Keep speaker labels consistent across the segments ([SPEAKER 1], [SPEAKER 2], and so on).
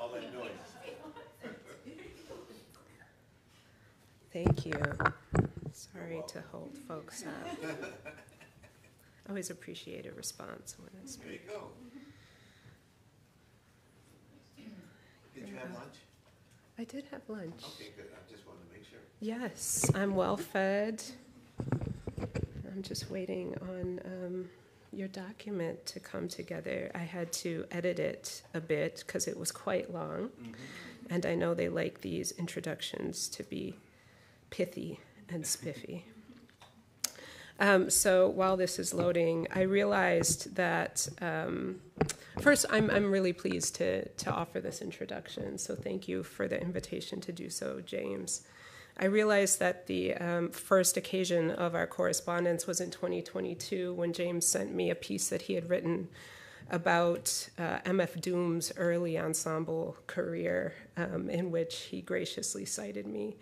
[SPEAKER 1] all that noise.
[SPEAKER 2] Thank you. Sorry to hold folks up. Always appreciate a response when I
[SPEAKER 1] There
[SPEAKER 2] speak.
[SPEAKER 1] you go. Did you have lunch?
[SPEAKER 2] I did have lunch.
[SPEAKER 1] Okay, good, I just wanted to make sure.
[SPEAKER 2] Yes, I'm well fed. I'm just waiting on um, your document to come together. I had to edit it a bit because it was quite long, and I know they like these introductions to be pithy and spiffy. Um, so while this is loading, I realized that um, first, I'm, I'm really pleased to, to offer this introduction. So thank you for the invitation to do so, James. I realized that the um, first occasion of our correspondence was in 2022 when James sent me a piece that he had written about uh, MF Doom's early ensemble career, um, in which he graciously cited me.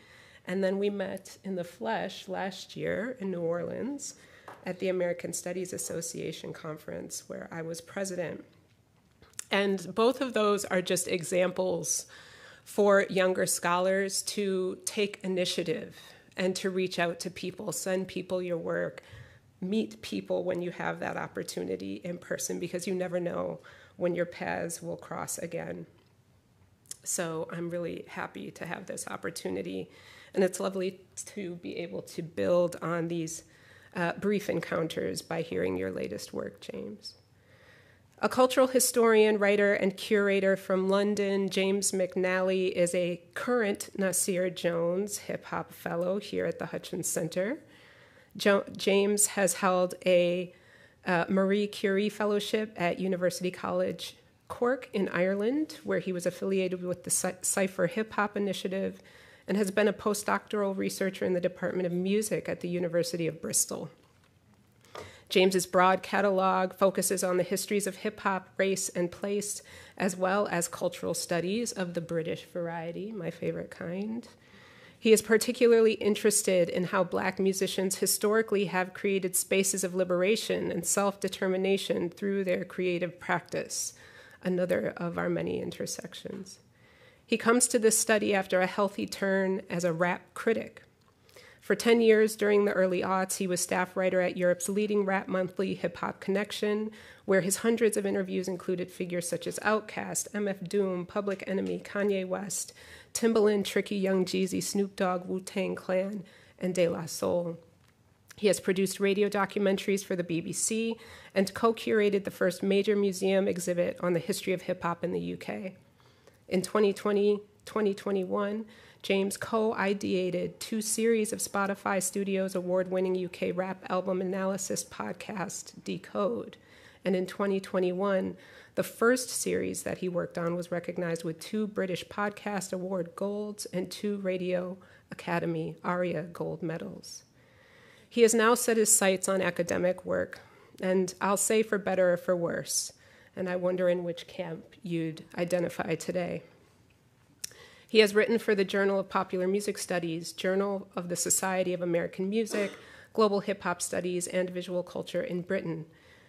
[SPEAKER 2] And then we met in the flesh last year in New Orleans at the American Studies Association conference, where I was president. And both of those are just examples for younger scholars to take initiative and to reach out to people, send people your work, meet people when you have that opportunity in person, because you never know when your paths will cross again. So I'm really happy to have this opportunity. And it's lovely to be able to build on these uh, brief encounters by hearing your latest work, James. A cultural historian, writer, and curator from London, James McNally is a current Nasir Jones Hip Hop Fellow here at the Hutchins Center. Jo- James has held a uh, Marie Curie Fellowship at University College Cork in Ireland, where he was affiliated with the Cy- Cypher Hip Hop Initiative, and has been a postdoctoral researcher in the Department of Music at the University of Bristol. James's broad catalog focuses on the histories of hip hop, race, and place, as well as cultural studies of the British variety, my favorite kind. He is particularly interested in how black musicians historically have created spaces of liberation and self determination through their creative practice, another of our many intersections. He comes to this study after a healthy turn as a rap critic. For 10 years during the early aughts, he was staff writer at Europe's leading rap monthly, Hip Hop Connection, where his hundreds of interviews included figures such as Outkast, MF Doom, Public Enemy, Kanye West, Timbaland, Tricky Young Jeezy, Snoop Dogg, Wu Tang Clan, and De La Soul. He has produced radio documentaries for the BBC and co curated the first major museum exhibit on the history of hip hop in the UK. In 2020 2021, James co ideated two series of Spotify Studios award winning UK rap album analysis podcast, Decode. And in 2021, the first series that he worked on was recognized with two British Podcast Award golds and two Radio Academy ARIA gold medals. He has now set his sights on academic work, and I'll say for better or for worse, and I wonder in which camp you'd identify today. He has written for the Journal of Popular Music Studies, Journal of the Society of American Music, Global Hip Hop Studies, and Visual Culture in Britain.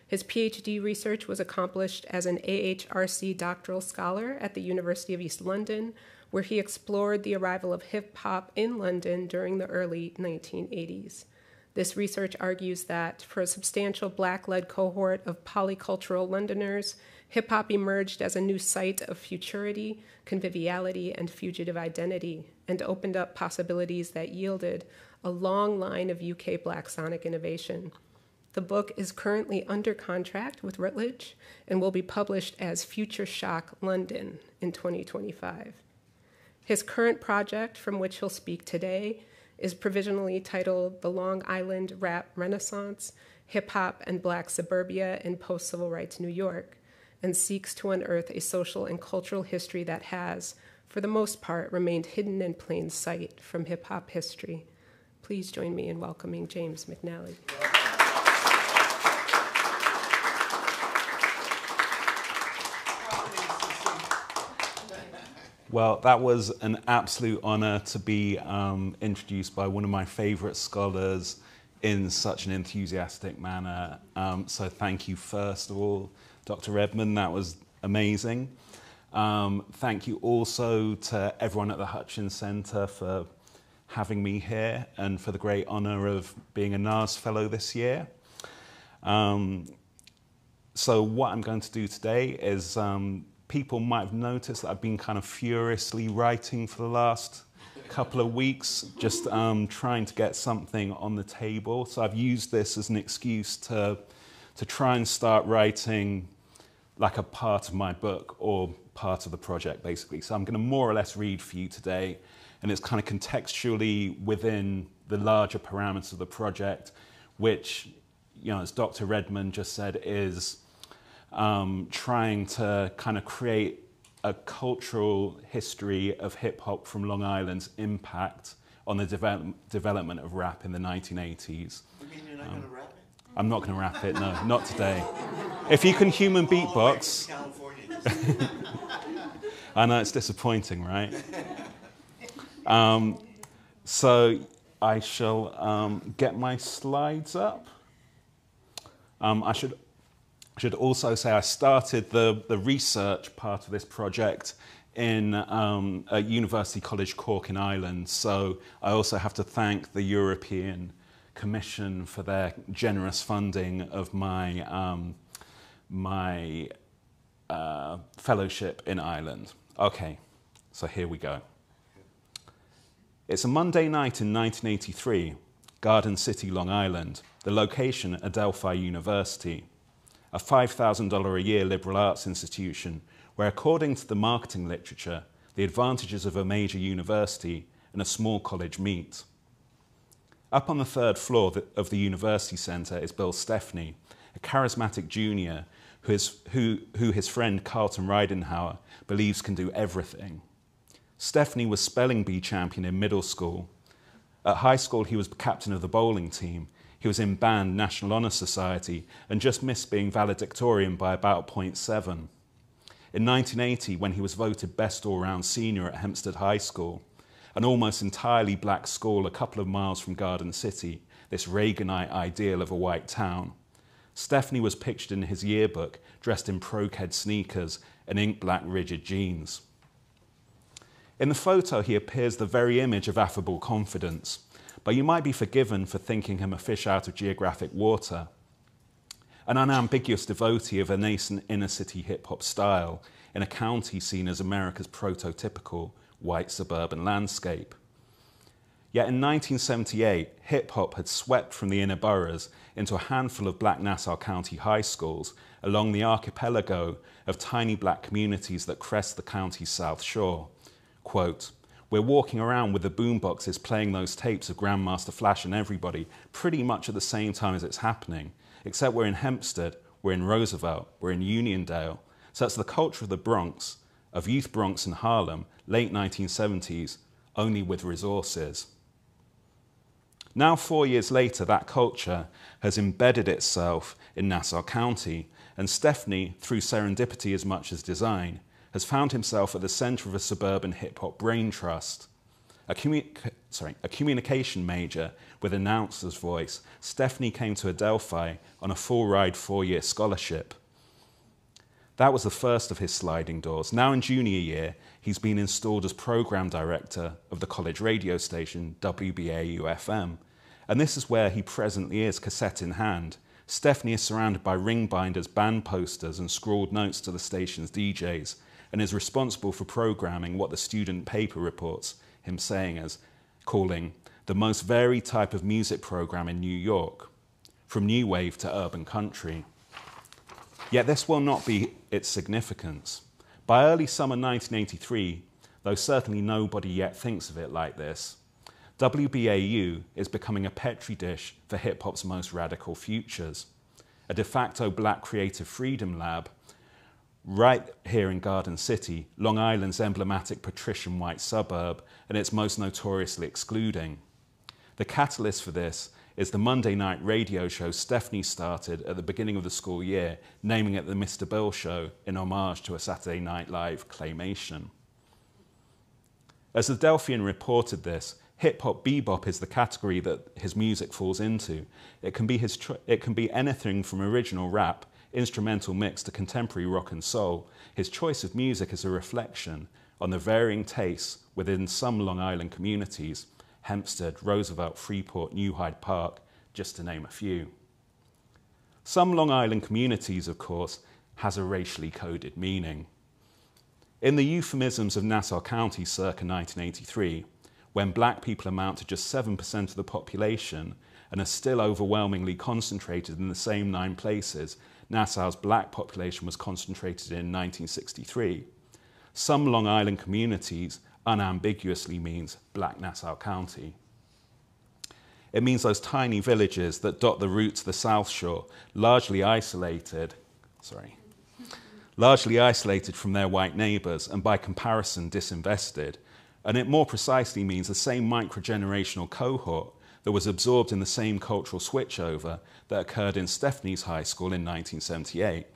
[SPEAKER 2] His PhD research was accomplished as an AHRC doctoral scholar at the University of East London, where he explored the arrival of hip hop in London during the early 1980s. This research argues that for a substantial black led cohort of polycultural Londoners, hip hop emerged as a new site of futurity, conviviality, and fugitive identity, and opened up possibilities that yielded a long line of UK black sonic innovation. The book is currently under contract with Routledge and will be published as Future Shock London in 2025. His current project, from which he'll speak today, is provisionally titled The Long Island Rap Renaissance Hip Hop and Black Suburbia in Post Civil Rights New York, and seeks to unearth a social and cultural history that has, for the most part, remained hidden in plain sight from hip hop history. Please join me in welcoming James McNally.
[SPEAKER 3] Well, that was an absolute honor to be um, introduced by one of my favorite scholars in such an enthusiastic manner. Um, so, thank you, first of all, Dr. Redmond. That was amazing. Um, thank you also to everyone at the Hutchins Centre for having me here and for the great honour of being a Nas Fellow this year. Um, so, what I'm going to do today is um, people might have noticed that I've been kind of furiously writing for the last couple of weeks, just um, trying to get something on the table. So, I've used this as an excuse to, to try and start writing like a part of my book or part of the project, basically. So I'm going to more or less read for you today, and it's kind of contextually within the larger parameters of the project, which, you know, as Dr. Redmond just said, is um, trying to kind of create a cultural history of hip hop from Long Island's impact on the develop- development of rap in the 1980s.
[SPEAKER 1] You mean you're not gonna wrap it?
[SPEAKER 3] I'm not going to rap it, no, not today. If you can human beatbox. I know it's disappointing, right? Um, so I shall um, get my slides up. Um, I should, should also say I started the, the research part of this project in um, at University College Cork in Ireland. So I also have to thank the European Commission for their generous funding of my, um, my uh, fellowship in Ireland. Okay, so here we go. It's a Monday night in 1983, Garden City, Long Island, the location at Adelphi University, a $5,000 a year liberal arts institution where, according to the marketing literature, the advantages of a major university and a small college meet. Up on the third floor of the University Centre is Bill Stepney, a charismatic junior who his, who, his friend Carlton Ridenhour believes can do everything. Stepney was spelling bee champion in middle school. At high school, he was captain of the bowling team. He was in band, National Honour Society, and just missed being valedictorian by about 0.7. In 1980, when he was voted best all round senior at Hempstead High School, an almost entirely black school a couple of miles from Garden City, this Reaganite ideal of a white town, Stepney was pictured in his yearbook dressed in pro-ked sneakers and ink black rigid jeans. In the photo, he appears the very image of affable confidence, but you might be forgiven for thinking him a fish out of geographic water. An unambiguous devotee of a nascent inner city hip hop style in a county seen as America's prototypical white suburban landscape. Yet in 1978, hip hop had swept from the inner boroughs into a handful of black Nassau County high schools along the archipelago of tiny black communities that crest the county's south shore. Quote, we're walking around with the boomboxes playing those tapes of Grandmaster Flash and everybody pretty much at the same time as it's happening, except we're in Hempstead, we're in Roosevelt, we're in Uniondale. So that's the culture of the Bronx, of South Bronx and Harlem, late 1970s, only with resources. Now, four years later, that culture has embedded itself in Nassau County, and Stepney, through serendipity as much as design, has found himself at the center of a suburban hip hop brain trust. A, commu- sorry, a communication major with announcer's voice, Stepney came to Adelphi on a full ride four year scholarship. That was the first of his sliding doors. Now, in junior year, he's been installed as program director of the college radio station WBAU FM. And this is where he presently is, cassette in hand. Stepney is surrounded by ring binders, band posters, and scrawled notes to the station's DJs and is responsible for programming what the student paper reports him saying as calling the most varied type of music program in New York, from new wave to urban country. Yet this will not be its significance. By early summer 1983, though certainly nobody yet thinks of it like this, WBAU is becoming a petri dish for hip hop's most radical futures, a de facto black creative freedom lab right here in Garden City, Long Island's emblematic patrician white suburb, and its most notoriously excluding. The catalyst for this is the Monday night radio show Stepney started at the beginning of the school year, naming it the Mr. Bill Show in homage to a Saturday Night Live claymation. As the Delphian reported this, hip hop bebop is the category that his music falls into. It can be, his it can be anything from original rap instrumental mix to contemporary rock and soul, his choice of music is a reflection on the varying tastes within some Long Island communities Hempstead, Roosevelt, Freeport, New Hyde Park, just to name a few. Some Long Island communities, of course, has a racially coded meaning. In the euphemisms of Nassau County circa 1983, when black people amount to just 7% of the population and are still overwhelmingly concentrated in the same nine places Nassau's black population was concentrated in 1963, some Long Island communities unambiguously means black Nassau County. It means those tiny villages that dot the route to the South Shore, largely isolated, sorry, largely isolated from their white neighbours and by comparison disinvested. And it more precisely means the same microgenerational cohort that was absorbed in the same cultural switchover that occurred in Stepney's high school in 1978.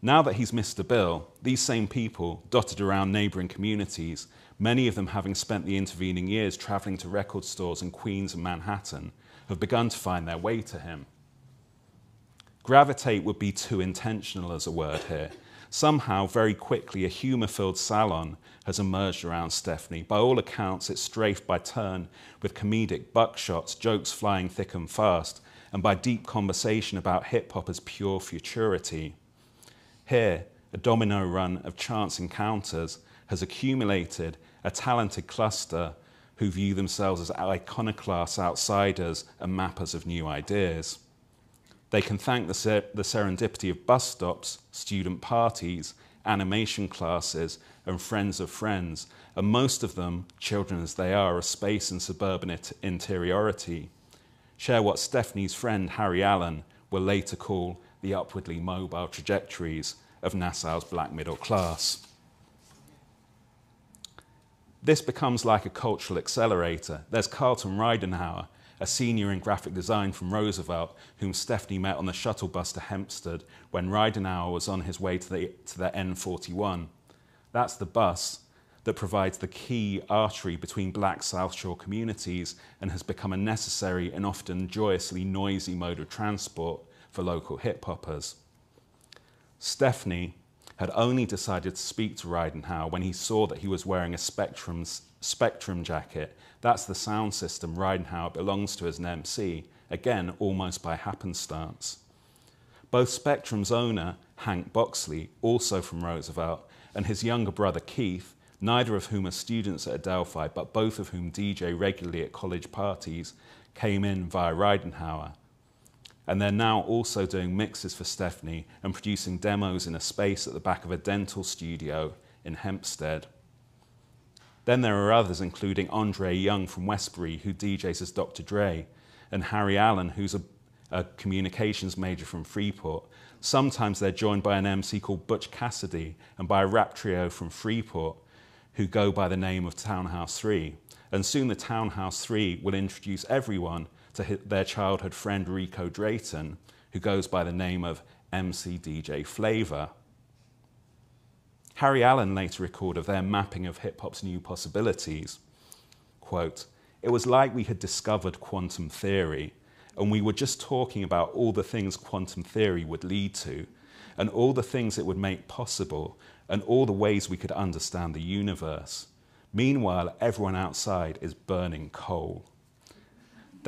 [SPEAKER 3] Now that he's a bill, these same people, dotted around neighbouring communities, many of them having spent the intervening years travelling to record stores in Queens and Manhattan, have begun to find their way to him. Gravitate would be too intentional as a word here. Somehow, very quickly, a humour filled salon has emerged around Stepney. By all accounts, it's strafed by turn with comedic buckshots, jokes flying thick and fast, and by deep conversation about hip hop as pure futurity. Here, a domino run of chance encounters has accumulated a talented cluster who view themselves as iconoclasts, outsiders, and mappers of new ideas. They can thank the, ser- the serendipity of bus stops, student parties, animation classes, and friends of friends, and most of them, children as they are, of space and suburban it- interiority, share what Stepney's friend Harry Allen will later call the upwardly mobile trajectories of Nassau's black middle class. This becomes like a cultural accelerator. There's Carlton Ridenhour, a senior in graphic design from Roosevelt, whom Stepney met on the shuttle bus to Hempstead when Ridenhour was on his way to the, to the N41. That's the bus that provides the key artery between black South Shore communities and has become a necessary and often joyously noisy mode of transport for local hip hoppers. Stepney had only decided to speak to Ridenhour when he saw that he was wearing a Spectrum, Spectrum jacket. That's the sound system Ridenhour belongs to as an MC, again, almost by happenstance. Both Spectrum's owner, Hank Boxley, also from Roosevelt, and his younger brother Keith, neither of whom are students at Adelphi, but both of whom DJ regularly at college parties, came in via Ridenhour and they're now also doing mixes for Stepney and producing demos in a space at the back of a dental studio in Hempstead. Then there are others, including Andre Young from Westbury, who DJs as Dr. Dre, and Harry Allen, who's a, a communications major from Freeport. Sometimes they're joined by an MC called Butch Cassidy and by a rap trio from Freeport who go by the name of Townhouse 3. And soon the Townhouse 3 will introduce everyone to their childhood friend Rico Drayton, who goes by the name of MC DJ Flavor. Harry Allen later recorded of their mapping of hip hop's new possibilities. Quote, it was like we had discovered quantum theory, and we were just talking about all the things quantum theory would lead to, and all the things it would make possible, and all the ways we could understand the universe. Meanwhile, everyone outside is burning coal.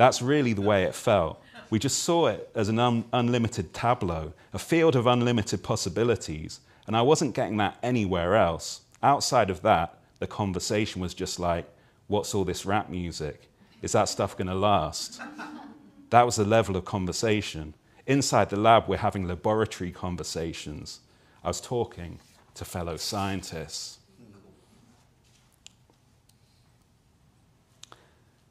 [SPEAKER 3] That's really the way it felt. We just saw it as an un- unlimited tableau, a field of unlimited possibilities, and I wasn't getting that anywhere else. Outside of that, the conversation was just like, What's all this rap music? Is that stuff going to last? That was the level of conversation. Inside the lab, we're having laboratory conversations. I was talking to fellow scientists.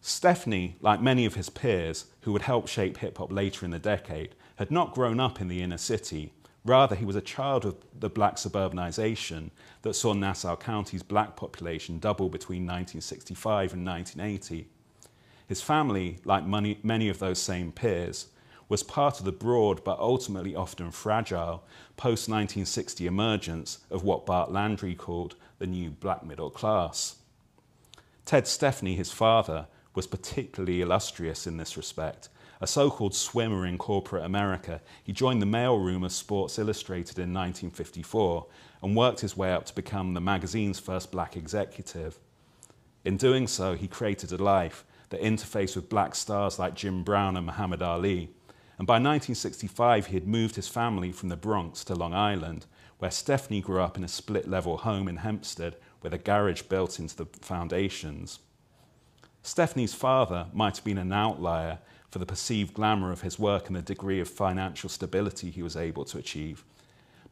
[SPEAKER 3] Stepney, like many of his peers who would help shape hip hop later in the decade, had not grown up in the inner city. Rather, he was a child of the black suburbanization that saw Nassau County's black population double between 1965 and 1980. His family, like many, many of those same peers, was part of the broad but ultimately often fragile post 1960 emergence of what Bart Landry called the new black middle class. Ted Stepney, his father, was particularly illustrious in this respect, A so called swimmer in corporate America, he joined the mailroom of Sports Illustrated in 1954 and worked his way up to become the magazine's first black executive. In doing so, he created a life that interfaced with black stars like Jim Brown and Muhammad Ali. And by 1965, he had moved his family from the Bronx to Long Island, where Stepney grew up in a split level home in Hempstead with a garage built into the foundations. Stepney's father might have been an outlier for the perceived glamour of his work and the degree of financial stability he was able to achieve.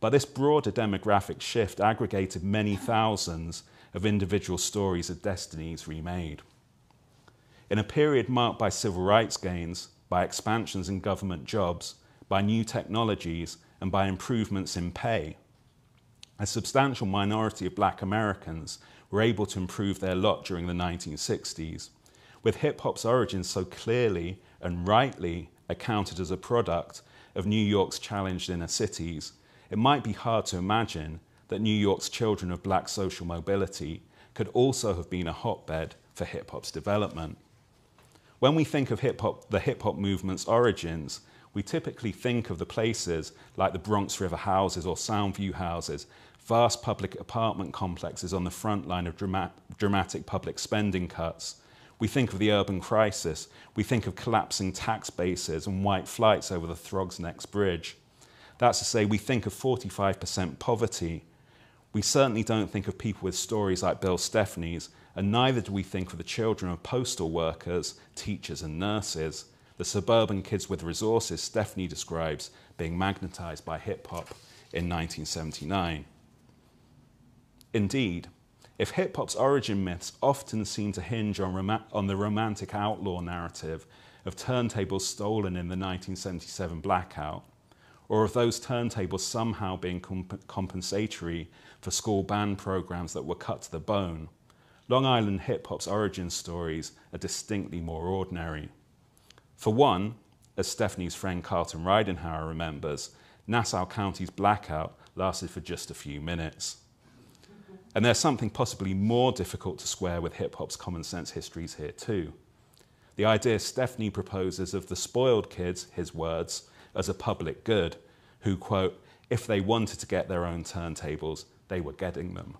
[SPEAKER 3] But this broader demographic shift aggregated many thousands of individual stories of destinies remade. In a period marked by civil rights gains, by expansions in government jobs, by new technologies, and by improvements in pay, a substantial minority of black Americans were able to improve their lot during the 1960s. With hip hop's origins so clearly and rightly accounted as a product of New York's challenged inner cities, it might be hard to imagine that New York's children of black social mobility could also have been a hotbed for hip hop's development. When we think of hip hop, the hip hop movement's origins, we typically think of the places like the Bronx River houses or Soundview houses, vast public apartment complexes on the front line of dramatic public spending cuts. We think of the urban crisis. We think of collapsing tax bases and white flights over the Throgs Neck Bridge. That's to say, we think of 45% poverty. We certainly don't think of people with stories like Bill Stepney's, and neither do we think of the children of postal workers, teachers, and nurses, the suburban kids with resources Stephanie describes being magnetized by hip hop in 1979. Indeed, if hip hop's origin myths often seem to hinge on, on the romantic outlaw narrative of turntables stolen in the 1977 blackout, or of those turntables somehow being comp- compensatory for school band programs that were cut to the bone, Long Island hip hop's origin stories are distinctly more ordinary. For one, as Stepney's friend Carlton Ridenhour remembers, Nassau County's blackout lasted for just a few minutes. And there's something possibly more difficult to square with hip hop's common sense histories here, too. The idea Stepney proposes of the spoiled kids, his words, as a public good, who, quote, if they wanted to get their own turntables, they were getting them.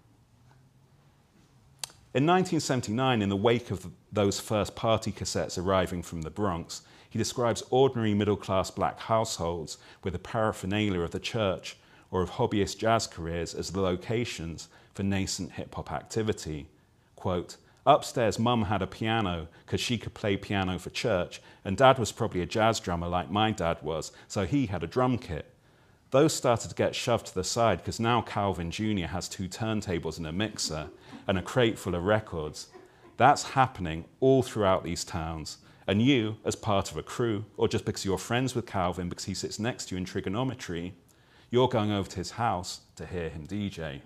[SPEAKER 3] In 1979, in the wake of those first party cassettes arriving from the Bronx, he describes ordinary middle class black households with the paraphernalia of the church or of hobbyist jazz careers as the locations for nascent hip hop activity. Quote, Upstairs, mum had a piano because she could play piano for church, and dad was probably a jazz drummer like my dad was, so he had a drum kit. Those started to get shoved to the side because now Calvin Jr. has two turntables and a mixer and a crate full of records. That's happening all throughout these towns. And you, as part of a crew, or just because you're friends with Calvin because he sits next to you in trigonometry, you're going over to his house to hear him DJ.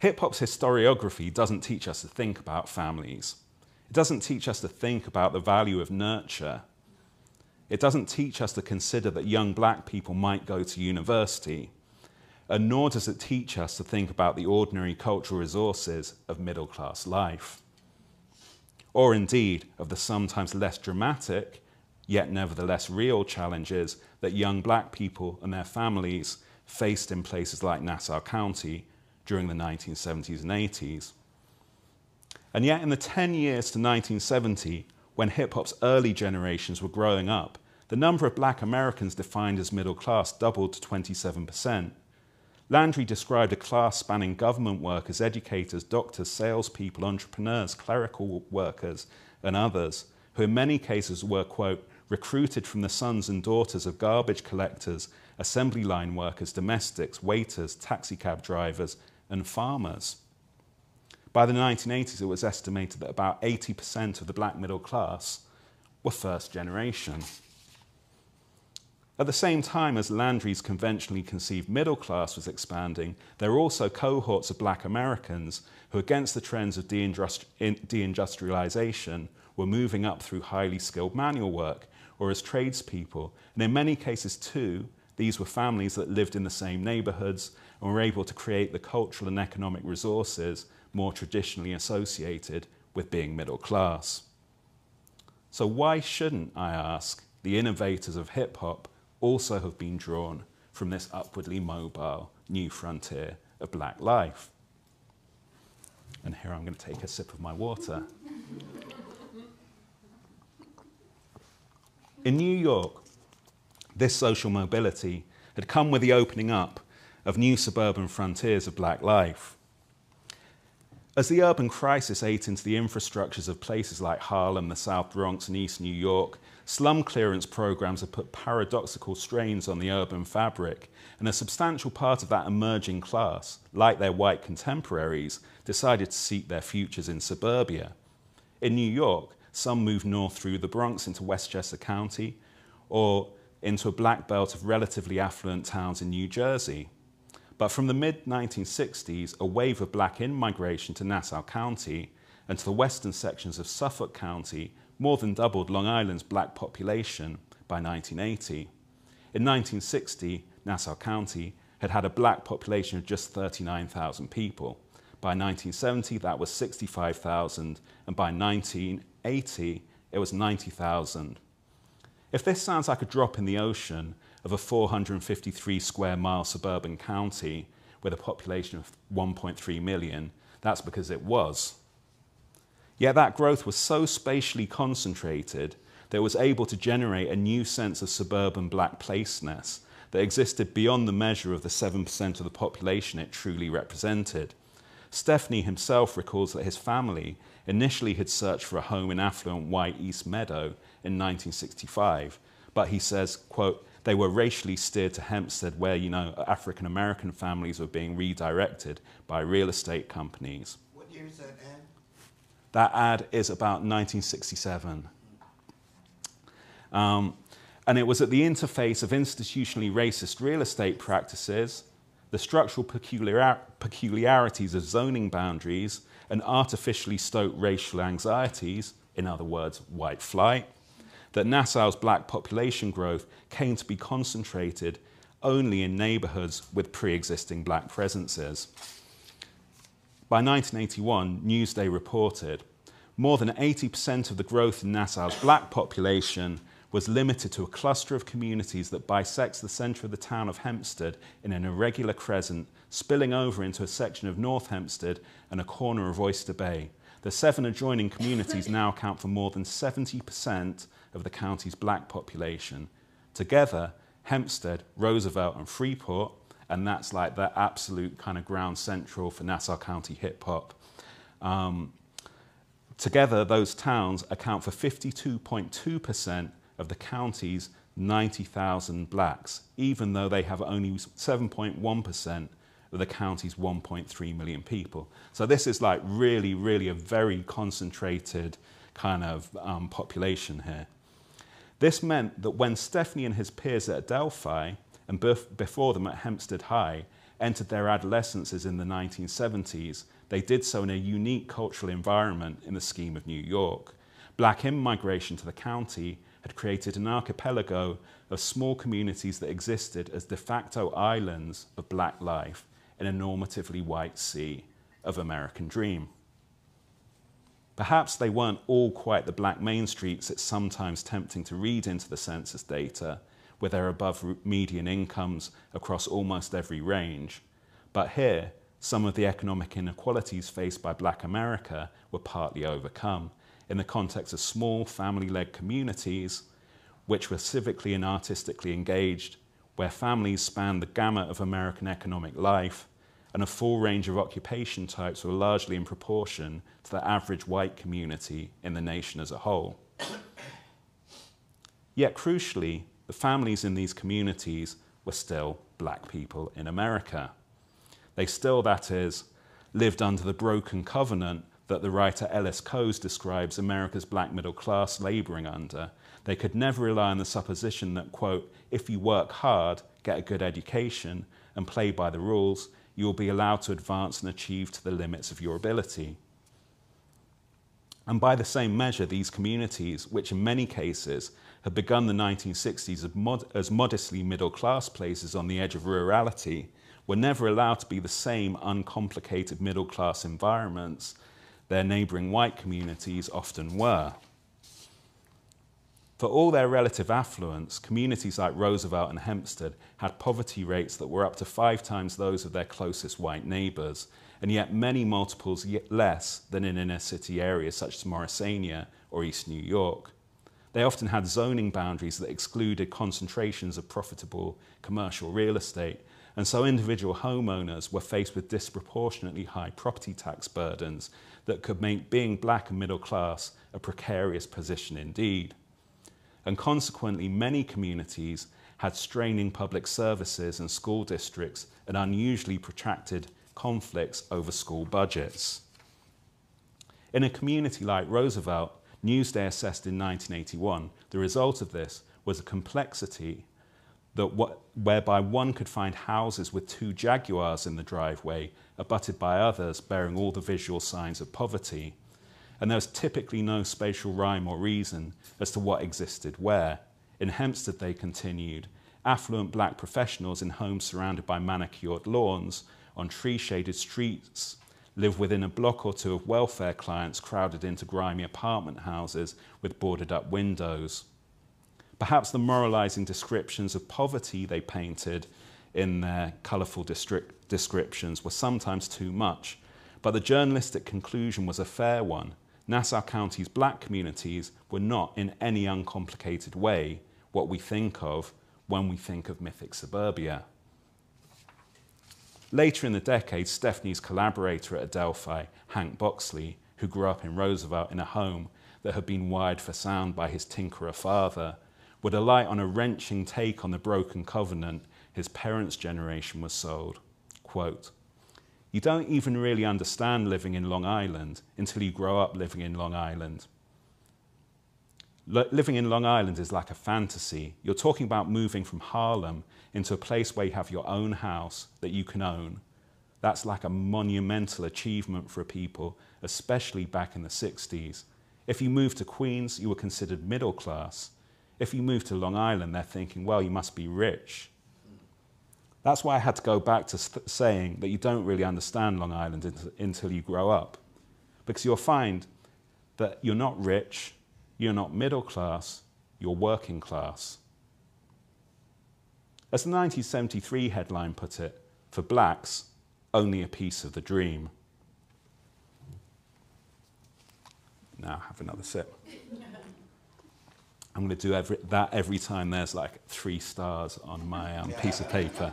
[SPEAKER 3] Hip hop's historiography doesn't teach us to think about families. It doesn't teach us to think about the value of nurture. It doesn't teach us to consider that young black people might go to university. And nor does it teach us to think about the ordinary cultural resources of middle class life. Or indeed of the sometimes less dramatic, yet nevertheless real challenges that young black people and their families faced in places like Nassau County during the 1970s and 80s. And yet, in the 10 years to 1970, when hip hop's early generations were growing up, the number of black Americans defined as middle class doubled to 27%. Landry described a class spanning government workers, educators, doctors, salespeople, entrepreneurs, clerical workers, and others, who in many cases were, quote, recruited from the sons and daughters of garbage collectors, assembly line workers, domestics, waiters, taxicab drivers, and farmers. By the 1980s, it was estimated that about 80% of the black middle class were first generation. At the same time as Landry's conventionally conceived middle class was expanding, there were also cohorts of black Americans who, against the trends of deindustrialization, were moving up through highly skilled manual work or as tradespeople. And in many cases, too, these were families that lived in the same neighborhoods and were able to create the cultural and economic resources more traditionally associated with being middle class. So, why shouldn't, I ask, the innovators of hip hop also have been drawn from this upwardly mobile new frontier of black life? And here I'm going to take a sip of my water. In New York, this social mobility had come with the opening up of new suburban frontiers of black life. As the urban crisis ate into the infrastructures of places like Harlem, the South Bronx, and East New York, slum clearance programs have put paradoxical strains on the urban fabric, and a substantial part of that emerging class, like their white contemporaries, decided to seek their futures in suburbia. In New York, some moved north through the Bronx into Westchester County or into a black belt of relatively affluent towns in New Jersey. But from the mid 1960s, a wave of black in migration to Nassau County and to the western sections of Suffolk County more than doubled Long Island's black population by 1980. In 1960, Nassau County had had a black population of just 39,000 people. By 1970, that was 65,000, and by 1980, it was 90,000. If this sounds like a drop in the ocean of a 453 square mile suburban county with a population of 1.3 million, that's because it was. Yet that growth was so spatially concentrated that it was able to generate a new sense of suburban black placeness that existed beyond the measure of the 7% of the population it truly represented. Stepney himself recalls that his family initially had searched for a home in affluent white East Meadow in 1965, but he says, quote, they were racially steered to Hempstead where, you know, African American families were being redirected by real estate companies.
[SPEAKER 1] What year is that ad?
[SPEAKER 3] That ad is about 1967. Um, and it was at the interface of institutionally racist real estate practices the structural peculiar- peculiarities of zoning boundaries and artificially stoked racial anxieties, in other words, white flight, that Nassau's black population growth came to be concentrated only in neighbourhoods with pre existing black presences. By 1981, Newsday reported more than 80% of the growth in Nassau's black population was limited to a cluster of communities that bisects the centre of the town of Hempstead in an irregular crescent, spilling over into a section of North Hempstead and a corner of Oyster Bay. The seven adjoining communities now account for more than 70% of the county's black population. Together, Hempstead, Roosevelt, and Freeport, and that's like the absolute kind of ground central for Nassau County hip hop. Um, together, those towns account for 52.2% of the county's 90,000 blacks, even though they have only 7.1% of the county's 1.3 million people. So this is like really, really a very concentrated kind of um, population here. This meant that when Stepney and his peers at Adelphi, and bef- before them at Hempstead High, entered their adolescences in the 1970s, they did so in a unique cultural environment in the scheme of New York. Black immigration to the county had created an archipelago of small communities that existed as de facto islands of black life in a normatively white sea of American dream. Perhaps they weren't all quite the black main streets it's sometimes tempting to read into the census data, with their above median incomes across almost every range. But here, some of the economic inequalities faced by black America were partly overcome in the context of small family led communities which were civically and artistically engaged, where families spanned the gamut of American economic life, and a full range of occupation types were largely in proportion to the average white community in the nation as a whole. Yet, crucially, the families in these communities were still black people in America. They still, that is, lived under the broken covenant that the writer Ellis Cose describes America's black middle class laboring under. They could never rely on the supposition that, quote, if you work hard, get a good education, and play by the rules, you will be allowed to advance and achieve to the limits of your ability. And by the same measure, these communities, which in many cases had begun the 1960s as, as modestly middle class places on the edge of rurality, were never allowed to be the same uncomplicated middle class environments their neighbouring white communities often were. For all their relative affluence, communities like Roosevelt and Hempstead had poverty rates that were up to five times those of their closest white neighbours, and yet many multiples less than in inner city areas such as Morrisania or East New York. They often had zoning boundaries that excluded concentrations of profitable commercial real estate, and so individual homeowners were faced with disproportionately high property tax burdens that could make being black and middle class a precarious position indeed and consequently, many communities had straining public services and school districts and unusually protracted conflicts over school budgets. In a community like Roosevelt, Newsday assessed in 1981, the result of this was a complexity that whereby one could find houses with two Jaguars in the driveway, abutted by others bearing all the visual signs of poverty, and there was typically no spatial rhyme or reason as to what existed where. In Hempstead, they continued, affluent black professionals in homes surrounded by manicured lawns on tree shaded streets live within a block or two of welfare clients crowded into grimy apartment houses with boarded up windows. Perhaps the moralizing descriptions of poverty they painted in their colourful district descriptions were sometimes too much, but the journalistic conclusion was a fair one Nassau County's black communities were not in any uncomplicated way what we think of when we think of mythic suburbia. Later in the decade, Stepney's collaborator at Adelphi, Hank Boxley, who grew up in Roosevelt in a home that had been wired for sound by his tinkerer father, would alight on a wrenching take on the broken covenant his parents' generation was sold. Quote, you don't even really understand living in Long Island until you grow up living in Long Island. living in Long Island is like a fantasy. You're talking about moving from Harlem into a place where you have your own house that you can own. That's like a monumental achievement for people, especially back in the 60s. If you moved to Queens, you were considered middle class. If you moved to Long Island, they're thinking, well, you must be rich. That's why I had to go back to saying that you don't really understand Long Island until you grow up. Because you'll find that you're not rich, you're not middle class, you're working class. As the 1973 headline put it, for blacks, only a piece of the dream. Now have another sip. I'm going to do every, that every time there's like three stars on my um, piece of paper.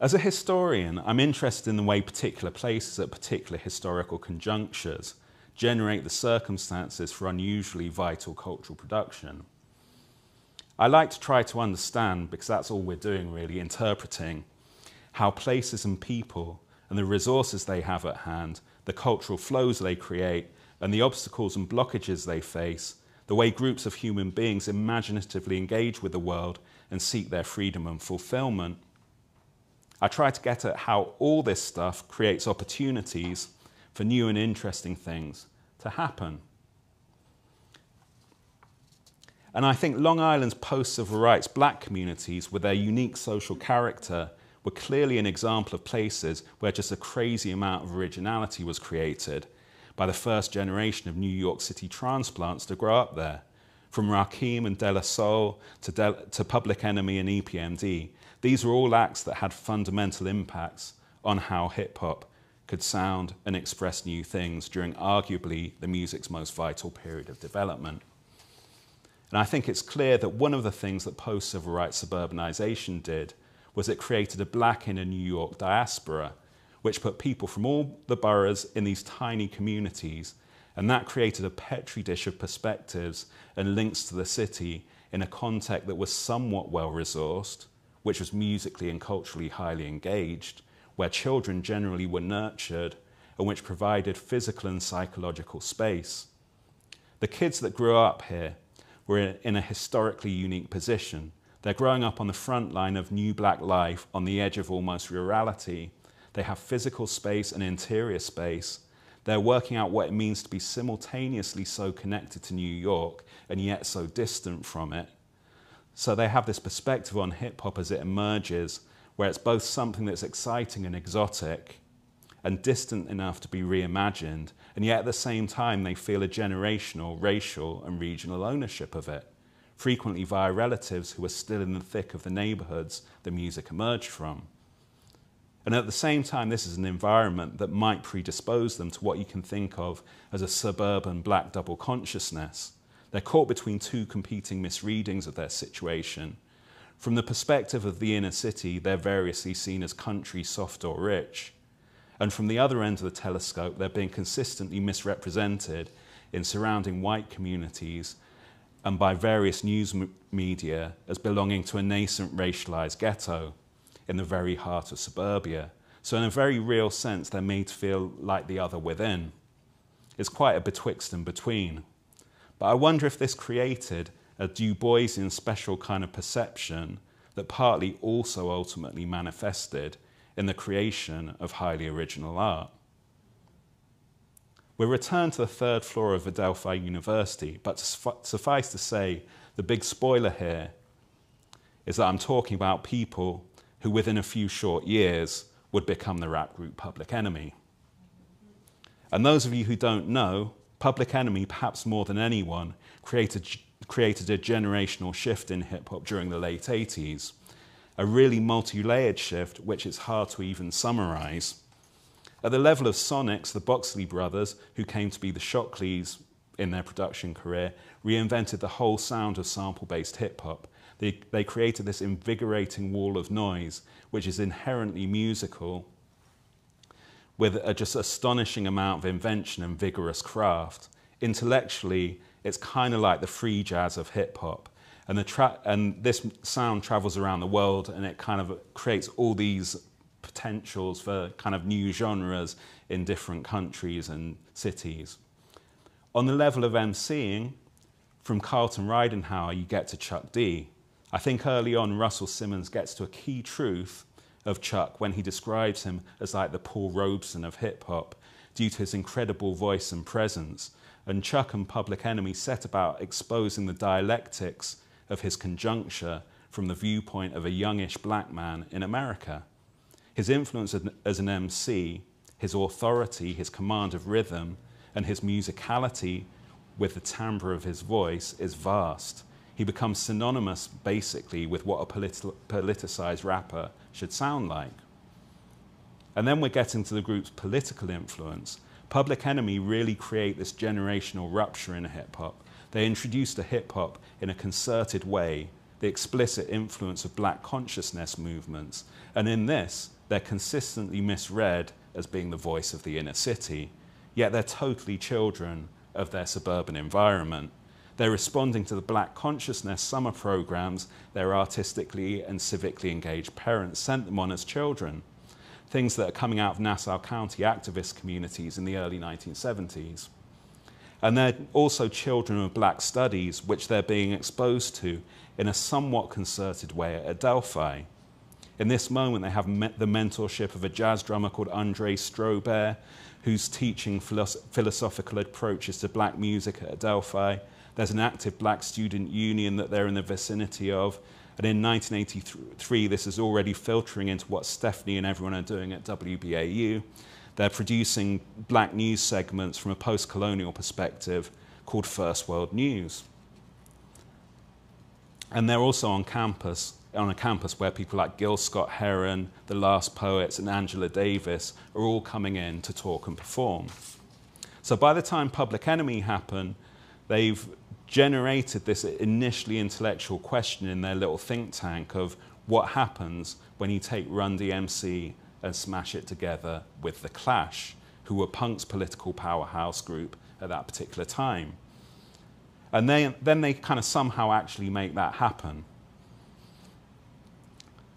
[SPEAKER 3] As a historian, I'm interested in the way particular places at particular historical conjunctures generate the circumstances for unusually vital cultural production. I like to try to understand, because that's all we're doing really, interpreting how places and people and the resources they have at hand, the cultural flows they create, and the obstacles and blockages they face, the way groups of human beings imaginatively engage with the world and seek their freedom and fulfillment. I try to get at how all this stuff creates opportunities for new and interesting things to happen. And I think Long Island's post civil rights black communities, with their unique social character, were clearly an example of places where just a crazy amount of originality was created by the first generation of New York City transplants to grow up there. From Rakim and De La Soul to, De to Public Enemy and EPMD, these were all acts that had fundamental impacts on how hip hop could sound and express new things during arguably the music's most vital period of development. And I think it's clear that one of the things that post civil rights suburbanization did was it created a black inner New York diaspora which put people from all the boroughs in these tiny communities. And that created a petri dish of perspectives and links to the city in a context that was somewhat well resourced, which was musically and culturally highly engaged, where children generally were nurtured, and which provided physical and psychological space. The kids that grew up here were in a historically unique position. They're growing up on the front line of new black life on the edge of almost rurality they have physical space and interior space. They're working out what it means to be simultaneously so connected to New York and yet so distant from it. So they have this perspective on hip hop as it emerges, where it's both something that's exciting and exotic, and distant enough to be reimagined, and yet at the same time they feel a generational, racial, and regional ownership of it, frequently via relatives who are still in the thick of the neighbourhoods the music emerged from. And at the same time, this is an environment that might predispose them to what you can think of as a suburban black double consciousness. They're caught between two competing misreadings of their situation. From the perspective of the inner city, they're variously seen as country, soft, or rich. And from the other end of the telescope, they're being consistently misrepresented in surrounding white communities and by various news media as belonging to a nascent racialized ghetto in the very heart of suburbia. So, in a very real sense, they're made to feel like the other within. It's quite a betwixt and between. But I wonder if this created a Du Boisian special kind of perception that partly also ultimately manifested in the creation of highly original art. We return to the third floor of Adelphi University, but suffice to say, the big spoiler here is that I'm talking about people who within a few short years would become the rap group Public Enemy. And those of you who don't know, Public Enemy, perhaps more than anyone, created, created a generational shift in hip hop during the late 80s. A really multi layered shift, which it's hard to even summarize. At the level of Sonics, the Boxley brothers, who came to be the Shocklees in their production career, reinvented the whole sound of sample based hip hop they, they created this invigorating wall of noise, which is inherently musical, with a just astonishing amount of invention and vigorous craft. Intellectually, it's kind of like the free jazz of hip hop. And, the and this sound travels around the world and it kind of creates all these potentials for kind of new genres in different countries and cities. On the level of MCing, from Carlton Ridenhour, you get to Chuck D. I think early on, Russell Simmons gets to a key truth of Chuck when he describes him as like the Paul Robeson of hip hop due to his incredible voice and presence. And Chuck and Public Enemy set about exposing the dialectics of his conjuncture from the viewpoint of a youngish black man in America. His influence as an MC, his authority, his command of rhythm, and his musicality with the timbre of his voice is vast he becomes synonymous basically with what a politi- politicized rapper should sound like. And then we're getting to the group's political influence. Public Enemy really create this generational rupture in hip hop. They introduced to hip hop in a concerted way the explicit influence of black consciousness movements. And in this, they're consistently misread as being the voice of the inner city, yet they're totally children of their suburban environment. They're responding to the Black Consciousness summer programs their artistically and civically engaged parents sent them on as children, things that are coming out of Nassau County activist communities in the early 1970s. And they're also children of black studies, which they're being exposed to in a somewhat concerted way at Adelphi. In this moment, they have met the mentorship of a jazz drummer called Andre Strobert, who's teaching philosophical approaches to black music at Adelphi, there's an active black student union that they're in the vicinity of. And in 1983, this is already filtering into what Stephney and everyone are doing at WBAU. They're producing black news segments from a post colonial perspective called First World News. And they're also on campus, on a campus where people like Gil Scott Heron, The Last Poets, and Angela Davis are all coming in to talk and perform. So by the time Public Enemy happened, they've generated this initially intellectual question in their little think tank of what happens when you take Run DMC and smash it together with The Clash, who were Punk's political powerhouse group at that particular time. And they, then they kind of somehow actually make that happen.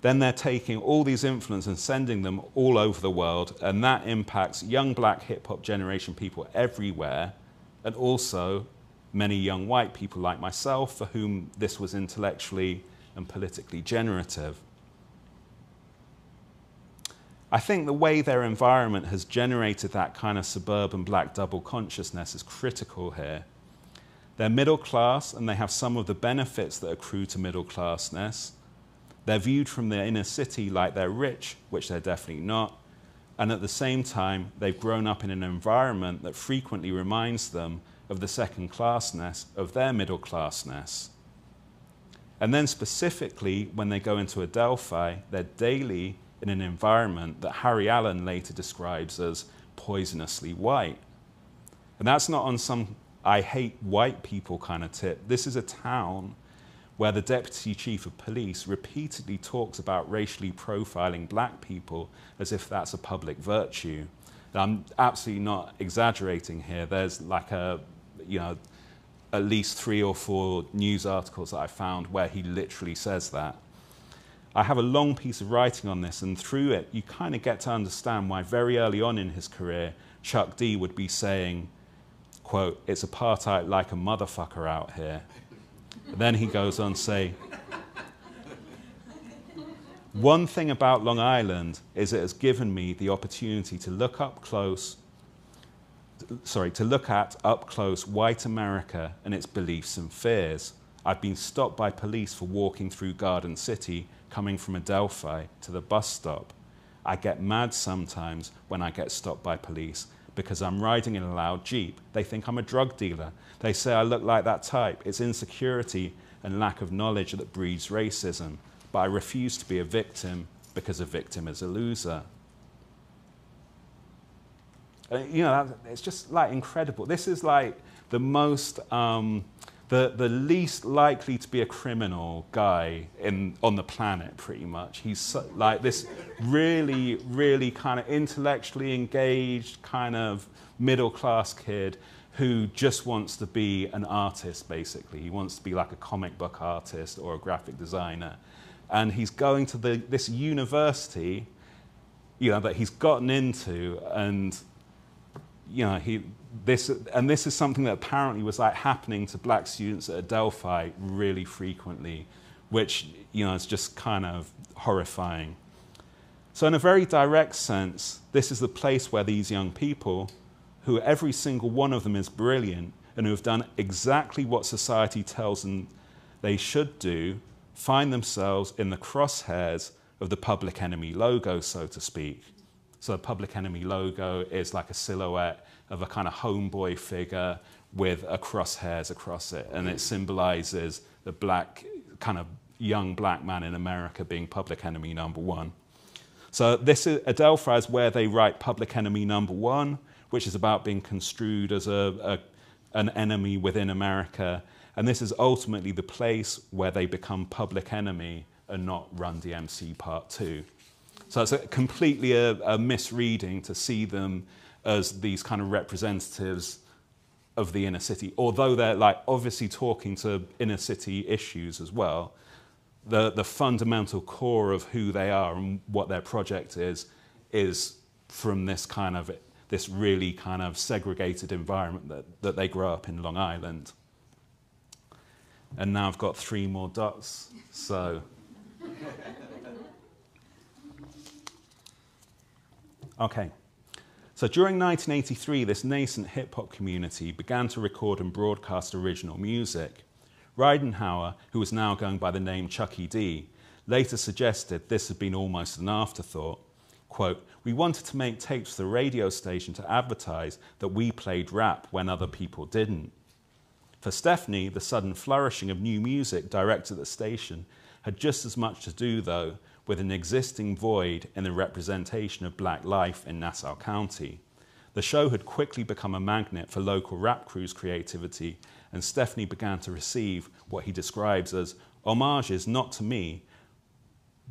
[SPEAKER 3] Then they're taking all these influences and sending them all over the world, and that impacts young black hip hop generation people everywhere, and also many young white people like myself for whom this was intellectually and politically generative. I think the way their environment has generated that kind of suburban black double consciousness is critical here. They're middle class and they have some of the benefits that accrue to middle classness. They're viewed from the inner city like they're rich, which they're definitely not. and at the same time, they've grown up in an environment that frequently reminds them of the second classness of their middle classness. And then, specifically, when they go into Adelphi, they're daily in an environment that Harry Allen later describes as poisonously white. And that's not on some I hate white people kind of tip. This is a town where the deputy chief of police repeatedly talks about racially profiling black people as if that's a public virtue. And I'm absolutely not exaggerating here. There's like a, you know, at least three or four news articles that I found where he literally says that. I have a long piece of writing on this, and through it, you kind of get to understand why very early on in his career, Chuck D would be saying, quote, it's apartheid like a motherfucker out here. Then he goes on to say, one thing about Long Island is it has given me the opportunity to look up close, sorry, to look at up close white America and its beliefs and fears. I've been stopped by police for walking through Garden City coming from Adelphi to the bus stop. I get mad sometimes when I get stopped by police because I'm riding in a loud Jeep. They think I'm a drug dealer. They say I look like that type. It's insecurity and lack of knowledge that breeds racism. But I refuse to be a victim because a victim is a loser. Uh, you know, it's just like incredible. This is like the most, um, the, the least likely to be a criminal guy in, on the planet, pretty much. He's so, like this really, really kind of intellectually engaged, kind of middle class kid who just wants to be an artist, basically. He wants to be like a comic book artist or a graphic designer. And he's going to the, this university, you know, that he's gotten into, and, you know, he, this, and this is something that apparently was like happening to black students at Adelphi really frequently, which, you know, is just kind of horrifying. So, in a very direct sense, this is the place where these young people who every single one of them is brilliant and who have done exactly what society tells them they should do, find themselves in the crosshairs of the public enemy logo, so to speak. So, the public enemy logo is like a silhouette of a kind of homeboy figure with a crosshairs across it, and it symbolizes the black, kind of young black man in America being public enemy number one. So, this is Adelphi is where they write public enemy number one which is about being construed as a, a, an enemy within America. And this is ultimately the place where they become public enemy and not Run DMC Part 2. So it's a completely a, a misreading to see them as these kind of representatives of the inner city, although they're like obviously talking to inner city issues as well. The, the fundamental core of who they are and what their project is is from this kind of this really kind of segregated environment that, that they grow up in Long Island. And now I've got three more dots, so. Okay. So during 1983, this nascent hip hop community began to record and broadcast original music. Ridenhour, who was now going by the name Chucky D, later suggested this had been almost an afterthought. Quote, we wanted to make tapes for the radio station to advertise that we played rap when other people didn't. For Stephney, the sudden flourishing of new music directed at the station had just as much to do, though, with an existing void in the representation of black life in Nassau County. The show had quickly become a magnet for local rap crews' creativity, and Stephney began to receive what he describes as homages not to me,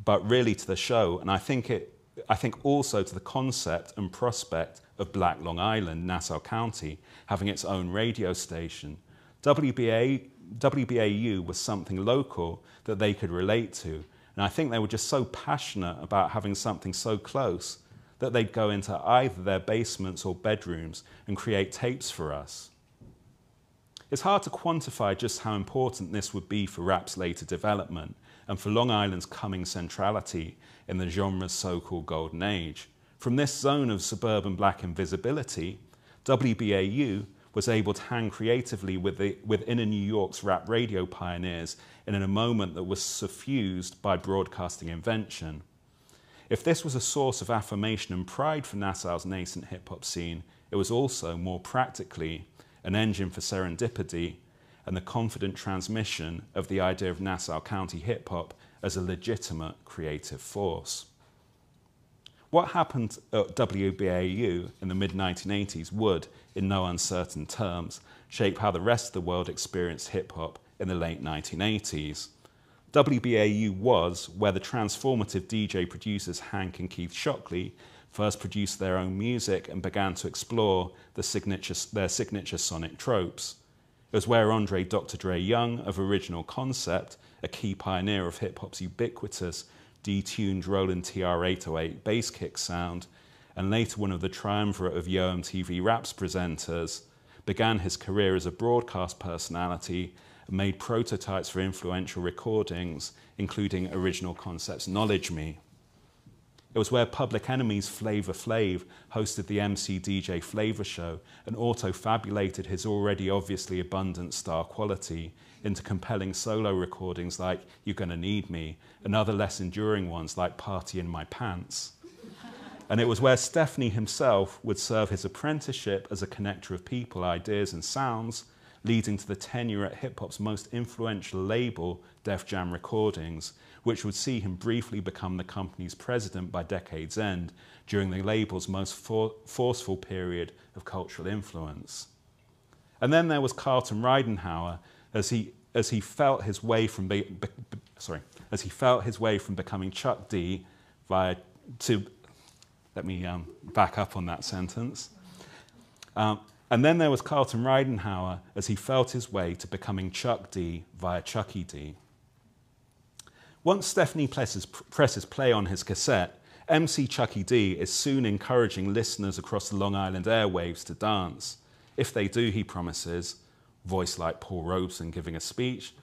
[SPEAKER 3] but really to the show. And I think it I think also to the concept and prospect of Black Long Island, Nassau County, having its own radio station. WBA, WBAU was something local that they could relate to. And I think they were just so passionate about having something so close that they'd go into either their basements or bedrooms and create tapes for us. It's hard to quantify just how important this would be for rap's later development and for Long Island's coming centrality in the genre's so called golden age. From this zone of suburban black invisibility, WBAU was able to hang creatively with, the, with inner New York's rap radio pioneers in a moment that was suffused by broadcasting invention. If this was a source of affirmation and pride for Nassau's nascent hip hop scene, it was also, more practically, an engine for serendipity and the confident transmission of the idea of Nassau County hip hop as a legitimate creative force. What happened at WBAU in the mid 1980s would, in no uncertain terms, shape how the rest of the world experienced hip hop in the late 1980s. WBAU was where the transformative DJ producers Hank and Keith Shocklee first produced their own music and began to explore the signature, their signature sonic tropes. It was where Andre Dr. Dre Young, of Original Concept, a key pioneer of hip hop's ubiquitous detuned Roland TR-808 bass kick sound, and later one of the triumvirate of Yo MTV Raps presenters, began his career as a broadcast personality and made prototypes for influential recordings, including Original Concept's Knowledge Me. It was where Public Enemy's Flavor Flav hosted the MC DJ Flavor Show and auto-fabulated his already obviously abundant star quality into compelling solo recordings like You're Gonna Need Me and other less enduring ones like Party in My Pants. And it was where Stephney himself would serve his apprenticeship as a connector of people, ideas, and sounds, leading to the tenure at hip hop's most influential label, Def Jam Recordings, which would see him briefly become the company's president by decade's end during the label's most for forceful period of cultural influence. And then there was Carlton Ridenhour as he, as he felt his way from be, be, sorry, as he felt his way from becoming Chuck D via to let me um, back up on that sentence. Um, and then there was Carlton Ridenhour as he felt his way to becoming Chuck D via Chucky D. Once Stephney presses, presses play on his cassette, MC Chucky D is soon encouraging listeners across the Long Island airwaves to dance. If they do, he promises, voice like Paul Robeson giving a speech,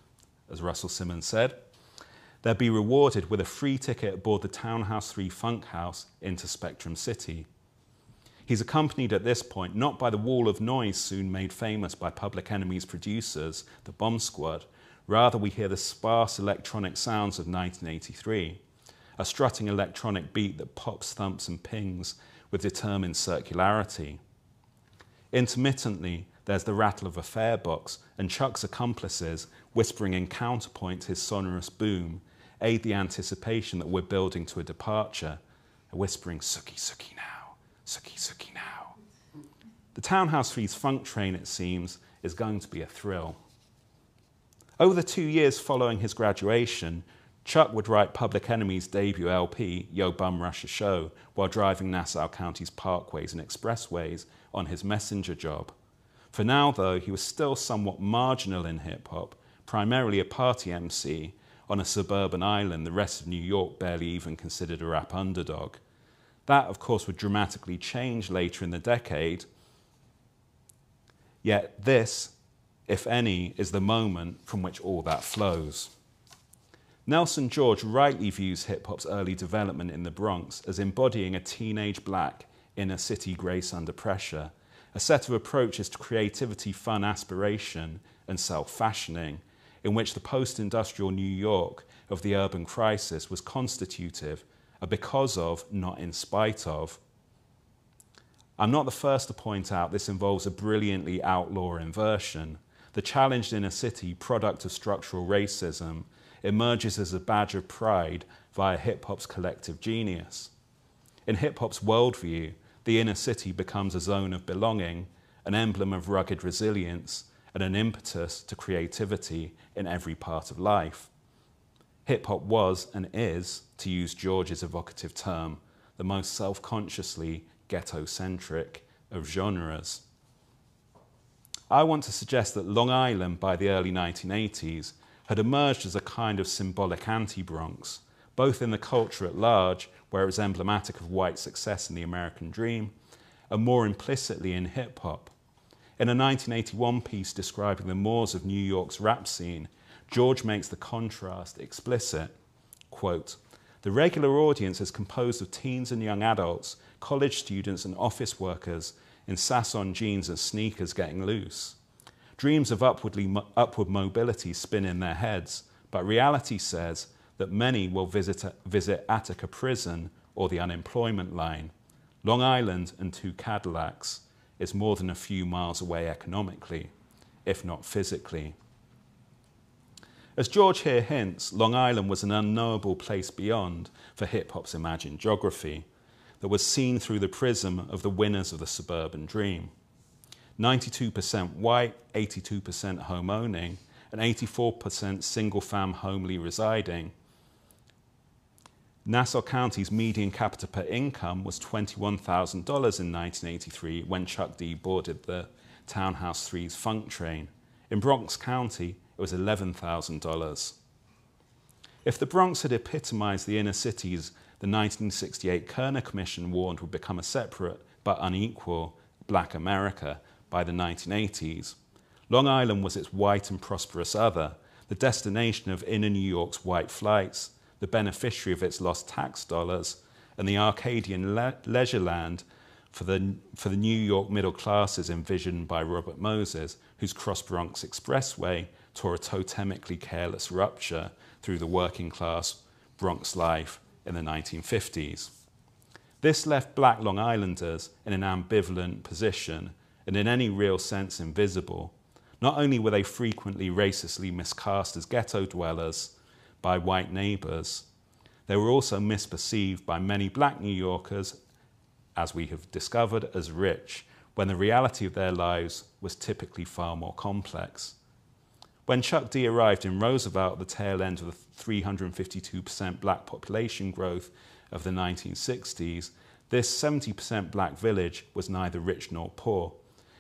[SPEAKER 3] as Russell Simmons said, they'll be rewarded with a free ticket aboard the Townhouse 3 Funk House into Spectrum City. He's accompanied at this point not by the wall of noise soon made famous by Public Enemy's producers, the Bomb Squad, Rather, we hear the sparse electronic sounds of 1983, a strutting electronic beat that pops, thumps, and pings with determined circularity. Intermittently, there's the rattle of a fare box, and Chuck's accomplices, whispering in counterpoint his sonorous boom, aid the anticipation that we're building to a departure, a whispering, Suki, Suki now, Suki, Suki now. The Townhouse Three's funk train, it seems, is going to be a thrill. Over the two years following his graduation, Chuck would write Public Enemy's debut LP, Yo Bum Rush a Show, while driving Nassau County's parkways and expressways on his messenger job. For now, though, he was still somewhat marginal in hip hop, primarily a party MC on a suburban island the rest of New York barely even considered a rap underdog. That, of course, would dramatically change later in the decade. Yet this if any, is the moment from which all that flows. Nelson George rightly views hip hop's early development in the Bronx as embodying a teenage black inner city grace under pressure, a set of approaches to creativity, fun, aspiration, and self fashioning, in which the post industrial New York of the urban crisis was constitutive, a because of, not in spite of. I'm not the first to point out this involves a brilliantly outlaw inversion the challenged inner city, product of structural racism, emerges as a badge of pride via hip hop's collective genius. In hip hop's worldview, the inner city becomes a zone of belonging, an emblem of rugged resilience, and an impetus to creativity in every part of life. Hip hop was and is, to use George's evocative term, the most self consciously ghetto centric of genres. I want to suggest that Long Island by the early 1980s had emerged as a kind of symbolic anti Bronx, both in the culture at large, where it was emblematic of white success in the American dream, and more implicitly in hip hop. In a 1981 piece describing the mores of New York's rap scene, George makes the contrast explicit. Quote, the regular audience is composed of teens and young adults, college students, and office workers in Sasson jeans and sneakers getting loose. Dreams of upwardly, upward mobility spin in their heads, but reality says that many will visit, visit Attica prison or the unemployment line. Long Island and two Cadillacs is more than a few miles away economically, if not physically. As George here hints, Long Island was an unknowable place beyond for hip hop's imagined geography that was seen through the prism of the winners of the suburban dream. 92% white, 82% home owning, and 84% single fam homely residing. Nassau County's median capita per income was $21,000 in 1983 when Chuck D boarded the Townhouse 3's funk train. In Bronx County, it was $11,000. If the Bronx had epitomized the inner cities the 1968 Kerner Commission warned would become a separate but unequal black America by the 1980s, Long Island was its white and prosperous other, the destination of inner New York's white flights, the beneficiary of its lost tax dollars, and the Arcadian le- leisure land for the, for the New York middle classes envisioned by Robert Moses, whose Cross Bronx Expressway tore a totemically careless rupture through the working class Bronx life in the 1950s. This left black Long Islanders in an ambivalent position and in any real sense invisible. Not only were they frequently racistly miscast as ghetto dwellers by white neighbours, they were also misperceived by many black New Yorkers, as we have discovered, as rich, when the reality of their lives was typically far more complex. When Chuck D arrived in Roosevelt at the tail end of the 352% black population growth of the 1960s, this 70% black village was neither rich nor poor.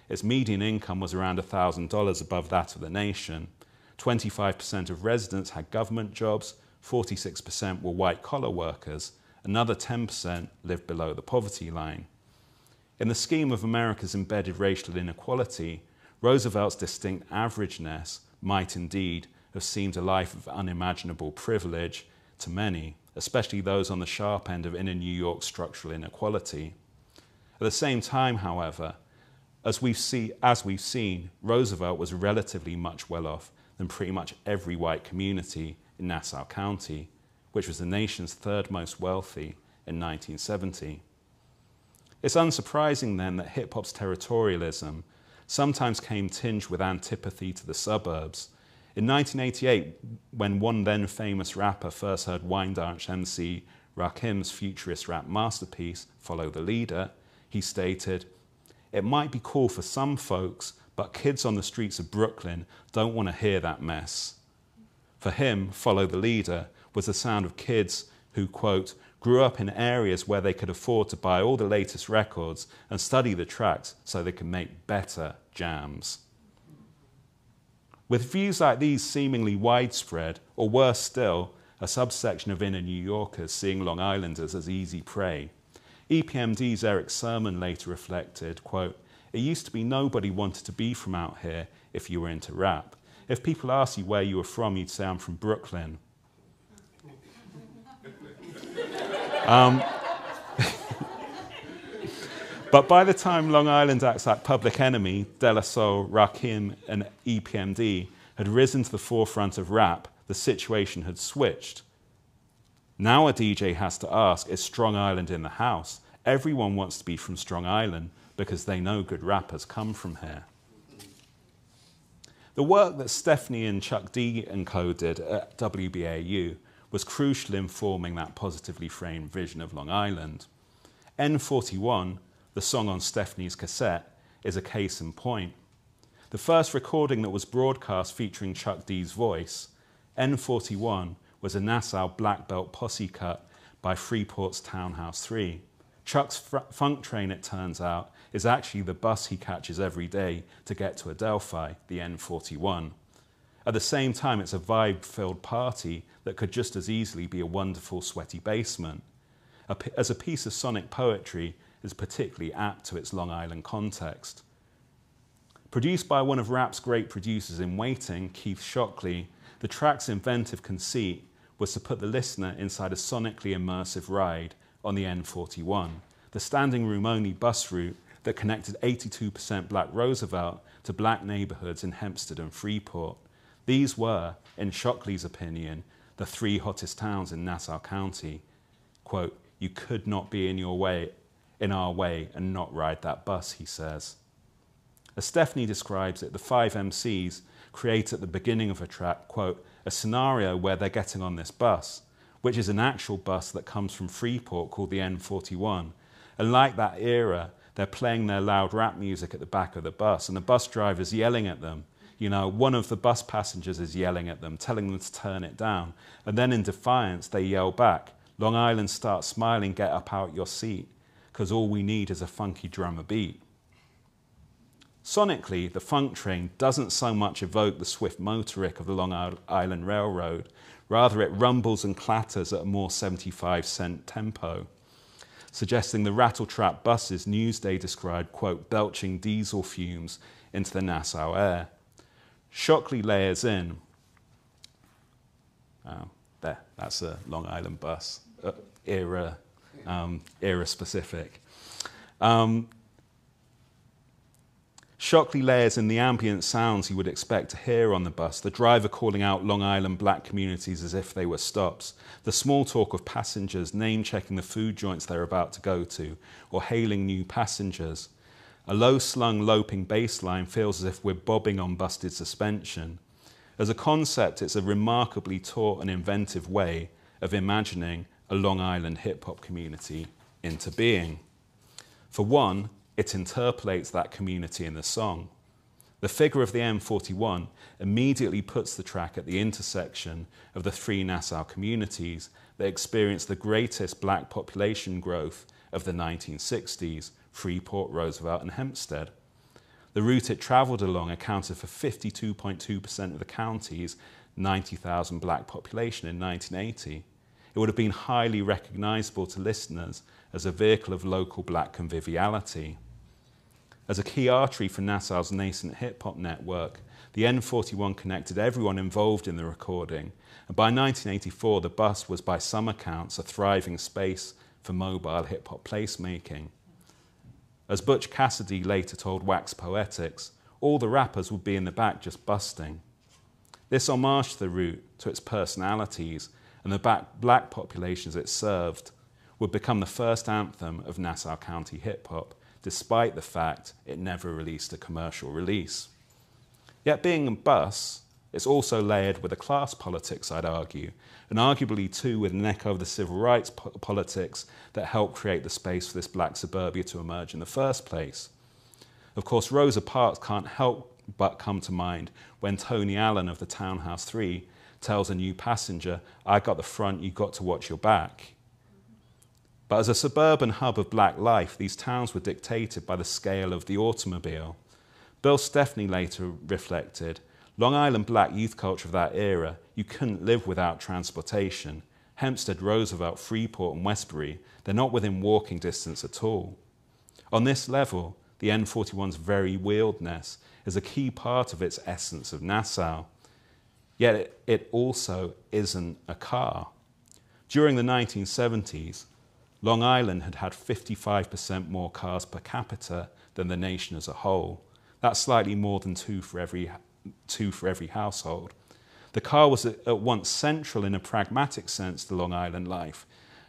[SPEAKER 3] Its median income was around $1,000 above that of the nation. 25% of residents had government jobs, 46% were white collar workers, another 10% lived below the poverty line. In the scheme of America's embedded racial inequality, Roosevelt's distinct averageness might indeed have seemed a life of unimaginable privilege to many, especially those on the sharp end of inner New York structural inequality. At the same time, however, as we've, see, as we've seen, Roosevelt was relatively much well off than pretty much every white community in Nassau County, which was the nation's third most wealthy in 1970. It's unsurprising then that hip hop's territorialism sometimes came tinged with antipathy to the suburbs. In 1988, when one then famous rapper first heard Wyandanch MC Rakim's futurist rap masterpiece, Follow the Leader, he stated, It might be cool for some folks, but kids on the streets of Brooklyn don't want to hear that mess. For him, Follow the Leader was the sound of kids who, quote, grew up in areas where they could afford to buy all the latest records and study the tracks so they could make better jams. With views like these seemingly widespread, or worse still, a subsection of inner New Yorkers seeing Long Islanders as easy prey, EPMD's Erick Sermon later reflected, quote, It used to be nobody wanted to be from out here if you were into rap. If people asked you where you were from, you'd say, I'm from Brooklyn. Um, but by the time Long Island acts like Public Enemy, De La Soul, Rakim, and EPMD had risen to the forefront of rap, the situation had switched. Now a DJ has to ask, is Strong Island in the house? Everyone wants to be from Strong Island because they know good rappers come from here. The work that Stephney and Chuck D and Co did at WBAU was crucial in forming that positively framed vision of Long Island. N41, the song on Stephney's cassette, is a case in point. The first recording that was broadcast featuring Chuck D's voice, N41, was a Nassau black belt posse cut by Freeport's Townhouse 3. Chuck's funk train, it turns out, is actually the bus he catches every day to get to Adelphi, the N41. At the same time, it's a vibe filled party that could just as easily be a wonderful, sweaty basement. As a piece of sonic poetry, is particularly apt to its Long Island context. Produced by one of rap's great producers in waiting, Keith Shocklee, the track's inventive conceit was to put the listener inside a sonically immersive ride on the N41, the standing room only bus route that connected 82% black Roosevelt to black neighborhoods in Hempstead and Freeport. These were, in Shocklee's opinion, the three hottest towns in Nassau County. Quote, You could not be in your way, in our way, and not ride that bus, he says. As Stephney describes it, the five MCs create at the beginning of a track, quote, a scenario where they're getting on this bus, which is an actual bus that comes from Freeport called the N41. And like that era, they're playing their loud rap music at the back of the bus, and the bus driver's yelling at them. You know, one of the bus passengers is yelling at them, telling them to turn it down. And then in defiance, they yell back, Long Island start smiling, get up out your seat, because all we need is a funky drummer beat. Sonically, the funk train doesn't so much evoke the swift motoric of the Long Island Railroad, rather, it rumbles and clatters at a more 75 cent tempo, suggesting the rattletrap buses Newsday described, quote, belching diesel fumes into the Nassau air. Shocklee layers in. Oh, there, that's a Long Island bus, uh, era, um, era specific. Um, Shocklee layers in the ambient sounds you would expect to hear on the bus, the driver calling out Long Island black communities as if they were stops, the small talk of passengers name checking the food joints they're about to go to, or hailing new passengers. A low slung, loping bass line feels as if we're bobbing on busted suspension. As a concept, it's a remarkably taut and inventive way of imagining a Long Island hip hop community into being. For one, it interpolates that community in the song. The figure of the N41 immediately puts the track at the intersection of the three Nassau communities that experienced the greatest black population growth of the 1960s Freeport, Roosevelt, and Hempstead. The route it travelled along accounted for 52.2% of the county's 90,000 black population in 1980. It would have been highly recognisable to listeners as a vehicle of local black conviviality. As a key artery for Nassau's nascent hip hop network, the N41 connected everyone involved in the recording, and by 1984, the bus was, by some accounts, a thriving space for mobile hip hop placemaking. As Butch Cassidy later told Wax Poetics, all the rappers would be in the back just busting. This homage to the route, to its personalities, and the black populations it served would become the first anthem of Nassau County hip hop despite the fact it never released a commercial release. Yet, being a bus, it's also layered with a class politics, I'd argue, and arguably too with an echo of the civil rights po- politics that helped create the space for this black suburbia to emerge in the first place. Of course, Rosa Parks can't help but come to mind when Tony Allen of the Townhouse 3 tells a new passenger, I got the front, you got to watch your back. But as a suburban hub of black life, these towns were dictated by the scale of the automobile. Bill Stephney later reflected Long Island black youth culture of that era, you couldn't live without transportation. Hempstead, Roosevelt, Freeport, and Westbury, they're not within walking distance at all. On this level, the N41's very wheeledness is a key part of its essence of Nassau. Yet it, it also isn't a car. During the 1970s, Long Island had had 55% more cars per capita than the nation as a whole. That's slightly more than two for every, two for every household. The car was at once central in a pragmatic sense to Long Island life.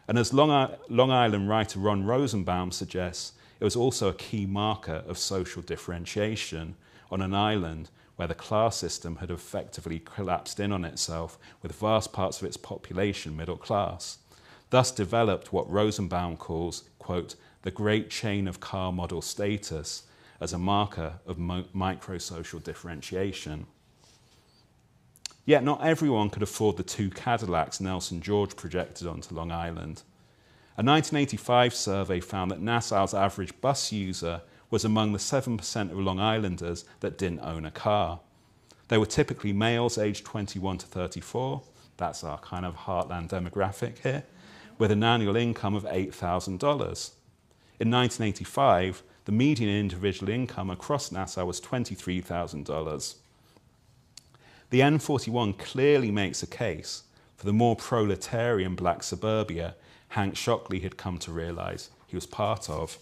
[SPEAKER 3] And as Long, Long Island writer Ron Rosenbaum suggests, it was also a key marker of social differentiation on an island where the class system had effectively collapsed in on itself, with vast parts of its population middle class thus developed what Rosenbaum calls, quote, the great chain of car model status as a marker of mo- microsocial differentiation. Yet not everyone could afford the two Cadillacs Nelson George projected onto Long Island. A 1985 survey found that Nassau's average bus user was among the 7% of Long Islanders that didn't own a car. They were typically males aged 21 to 34. That's our kind of heartland demographic here with an annual income of $8,000. In 1985, the median individual income across Nassau was $23,000. The N41 clearly makes a case for the more proletarian black suburbia Hank Shocklee had come to realize he was part of.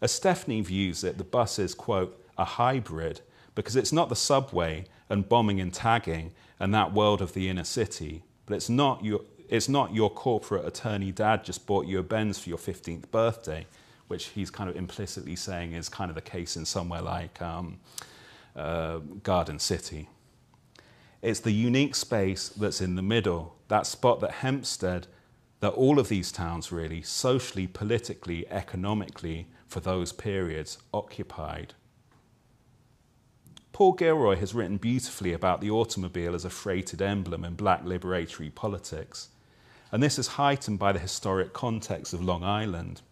[SPEAKER 3] As Stephney views it, the bus is, quote, a hybrid because it's not the subway and bombing and tagging and that world of the inner city, but it's not your, It's not your corporate attorney dad just bought you a Benz for your 15th birthday, which he's kind of implicitly saying is kind of the case in somewhere like um, uh, Garden City. It's the unique space that's in the middle, that spot that Hempstead, that all of these towns really, socially, politically, economically, for those periods, occupied. Paul Gilroy has written beautifully about the automobile as a freighted emblem in black liberatory politics, and this is heightened by the historic context of Long Island.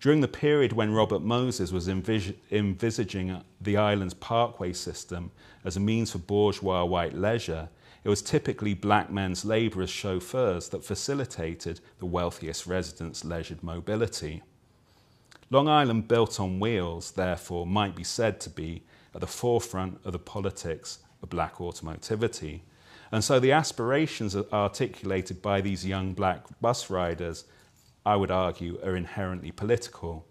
[SPEAKER 3] During the period when Robert Moses was envis- envisaging the island's parkway system as a means for bourgeois white leisure, it was typically black men's labour as chauffeurs that facilitated the wealthiest residents' leisured mobility. Long Island, built on wheels, therefore, might be said to be at the forefront of the politics of black automotivity. And so the aspirations articulated by these young black bus riders I would argue, are inherently political.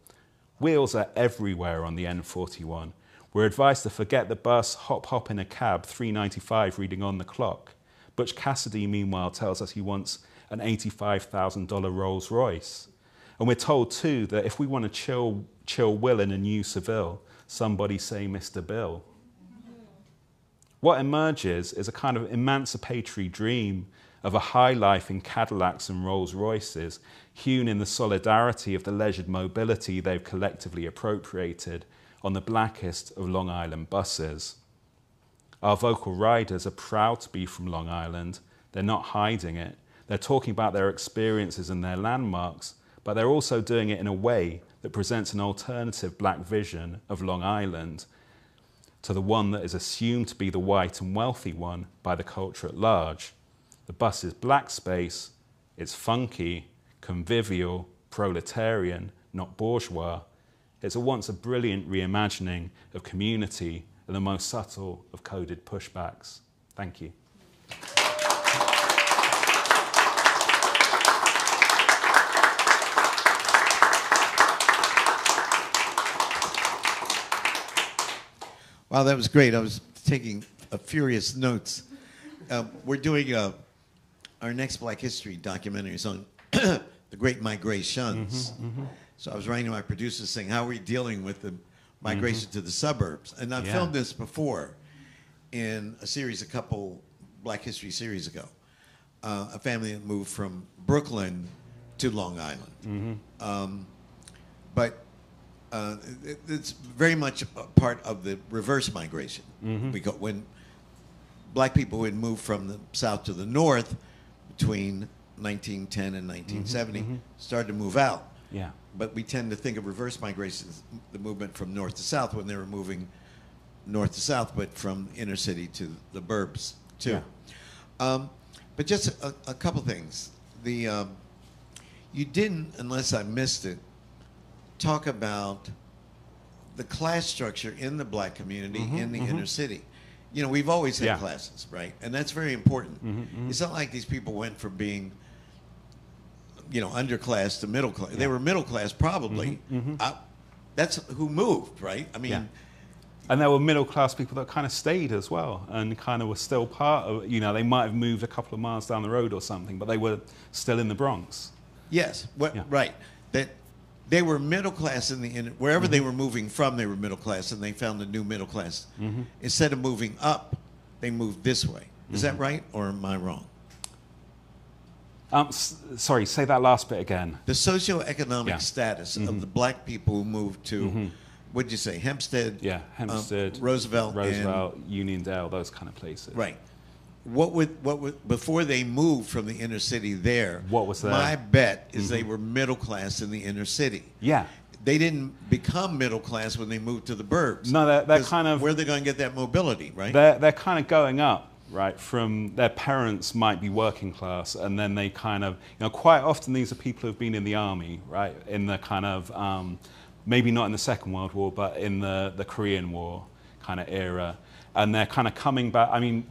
[SPEAKER 3] Wheels are everywhere on the N41. We're advised to forget the bus, hop hop in a cab, 395 reading on the clock. Butch Cassidy, meanwhile, tells us he wants an $85,000 Rolls Royce. And we're told too that if we want to chill, chill Will in a new Seville, somebody say Mr. Bill. What emerges is a kind of emancipatory dream of a high life in Cadillacs and Rolls Royces, hewn in the solidarity of the leisured mobility they've collectively appropriated on the blackest of Long Island buses. Our vocal riders are proud to be from Long Island. They're not hiding it. They're talking about their experiences and their landmarks, but they're also doing it in a way that presents an alternative black vision of Long Island to the one that is assumed to be the white and wealthy one by the culture at large. The bus is black space, it's funky, convivial, proletarian, not bourgeois. It's a once a brilliant reimagining of community and the most subtle of coded pushbacks. Thank you.
[SPEAKER 1] Wow, that was great. I was taking a furious notes. Um, we're doing a our next Black History documentary is on the Great Migrations. Mm-hmm, mm-hmm. So I was writing to my producers saying, "How are we dealing with the migration mm-hmm. to the suburbs?" And I yeah. filmed this before in a series, a couple Black History series ago. Uh, a family that moved from Brooklyn to Long Island, mm-hmm. um, but uh, it, it's very much a part of the reverse migration. Because mm-hmm. when black people would move from the south to the north, between 1910 and 1970 mm-hmm, mm-hmm. started to move out.
[SPEAKER 3] Yeah.
[SPEAKER 1] But we tend to think of reverse migration as the movement from north to south when they were moving north to south, but from inner city to the burbs too. Yeah. Um, but just a, a, couple things. The um, you didn't, unless I missed it, talk about the class structure in the black community mm-hmm, in the mm-hmm. inner city you know, we've always had yeah. classes, right? And that's very important. Mm-hmm, mm-hmm. It's not like these people went from being, you know, underclass to middle class. Yeah. They were middle class, probably. Mm-hmm, mm-hmm. uh, that's who moved, right? I mean, yeah.
[SPEAKER 3] and there were middle class people that kind of stayed as well and kind of were still part of, you know, they might have moved a couple of miles down the road or something, but they were still in the Bronx.
[SPEAKER 1] Yes, what, right. That they were middle class in the in, wherever mm-hmm. they were moving from they were middle class and they found a new middle class mm-hmm. instead of moving up they moved this way is mm-hmm. that right or am i wrong
[SPEAKER 3] um, s- sorry say that last bit again
[SPEAKER 1] the socioeconomic yeah. status of mm-hmm. the black people who moved to mm-hmm. what'd you say hempstead
[SPEAKER 3] yeah hempstead
[SPEAKER 1] um, roosevelt
[SPEAKER 3] roosevelt uniondale those kind of places
[SPEAKER 1] right what would what would before they moved from the inner city there?
[SPEAKER 3] What was that?
[SPEAKER 1] My bet is mm-hmm. they were middle class in the inner city.
[SPEAKER 3] Yeah.
[SPEAKER 1] They didn't become middle class when they moved to the burbs.
[SPEAKER 3] No, they're, they're kind of
[SPEAKER 1] where they're going to get that mobility, right?
[SPEAKER 3] They're they're kind of going up, right? From their parents might be working class, and then they kind of you know quite often these are people who've been in the army, right? In the kind of um, maybe not in the Second World War, but in the the Korean War kind of era, and they're kind of coming back. I mean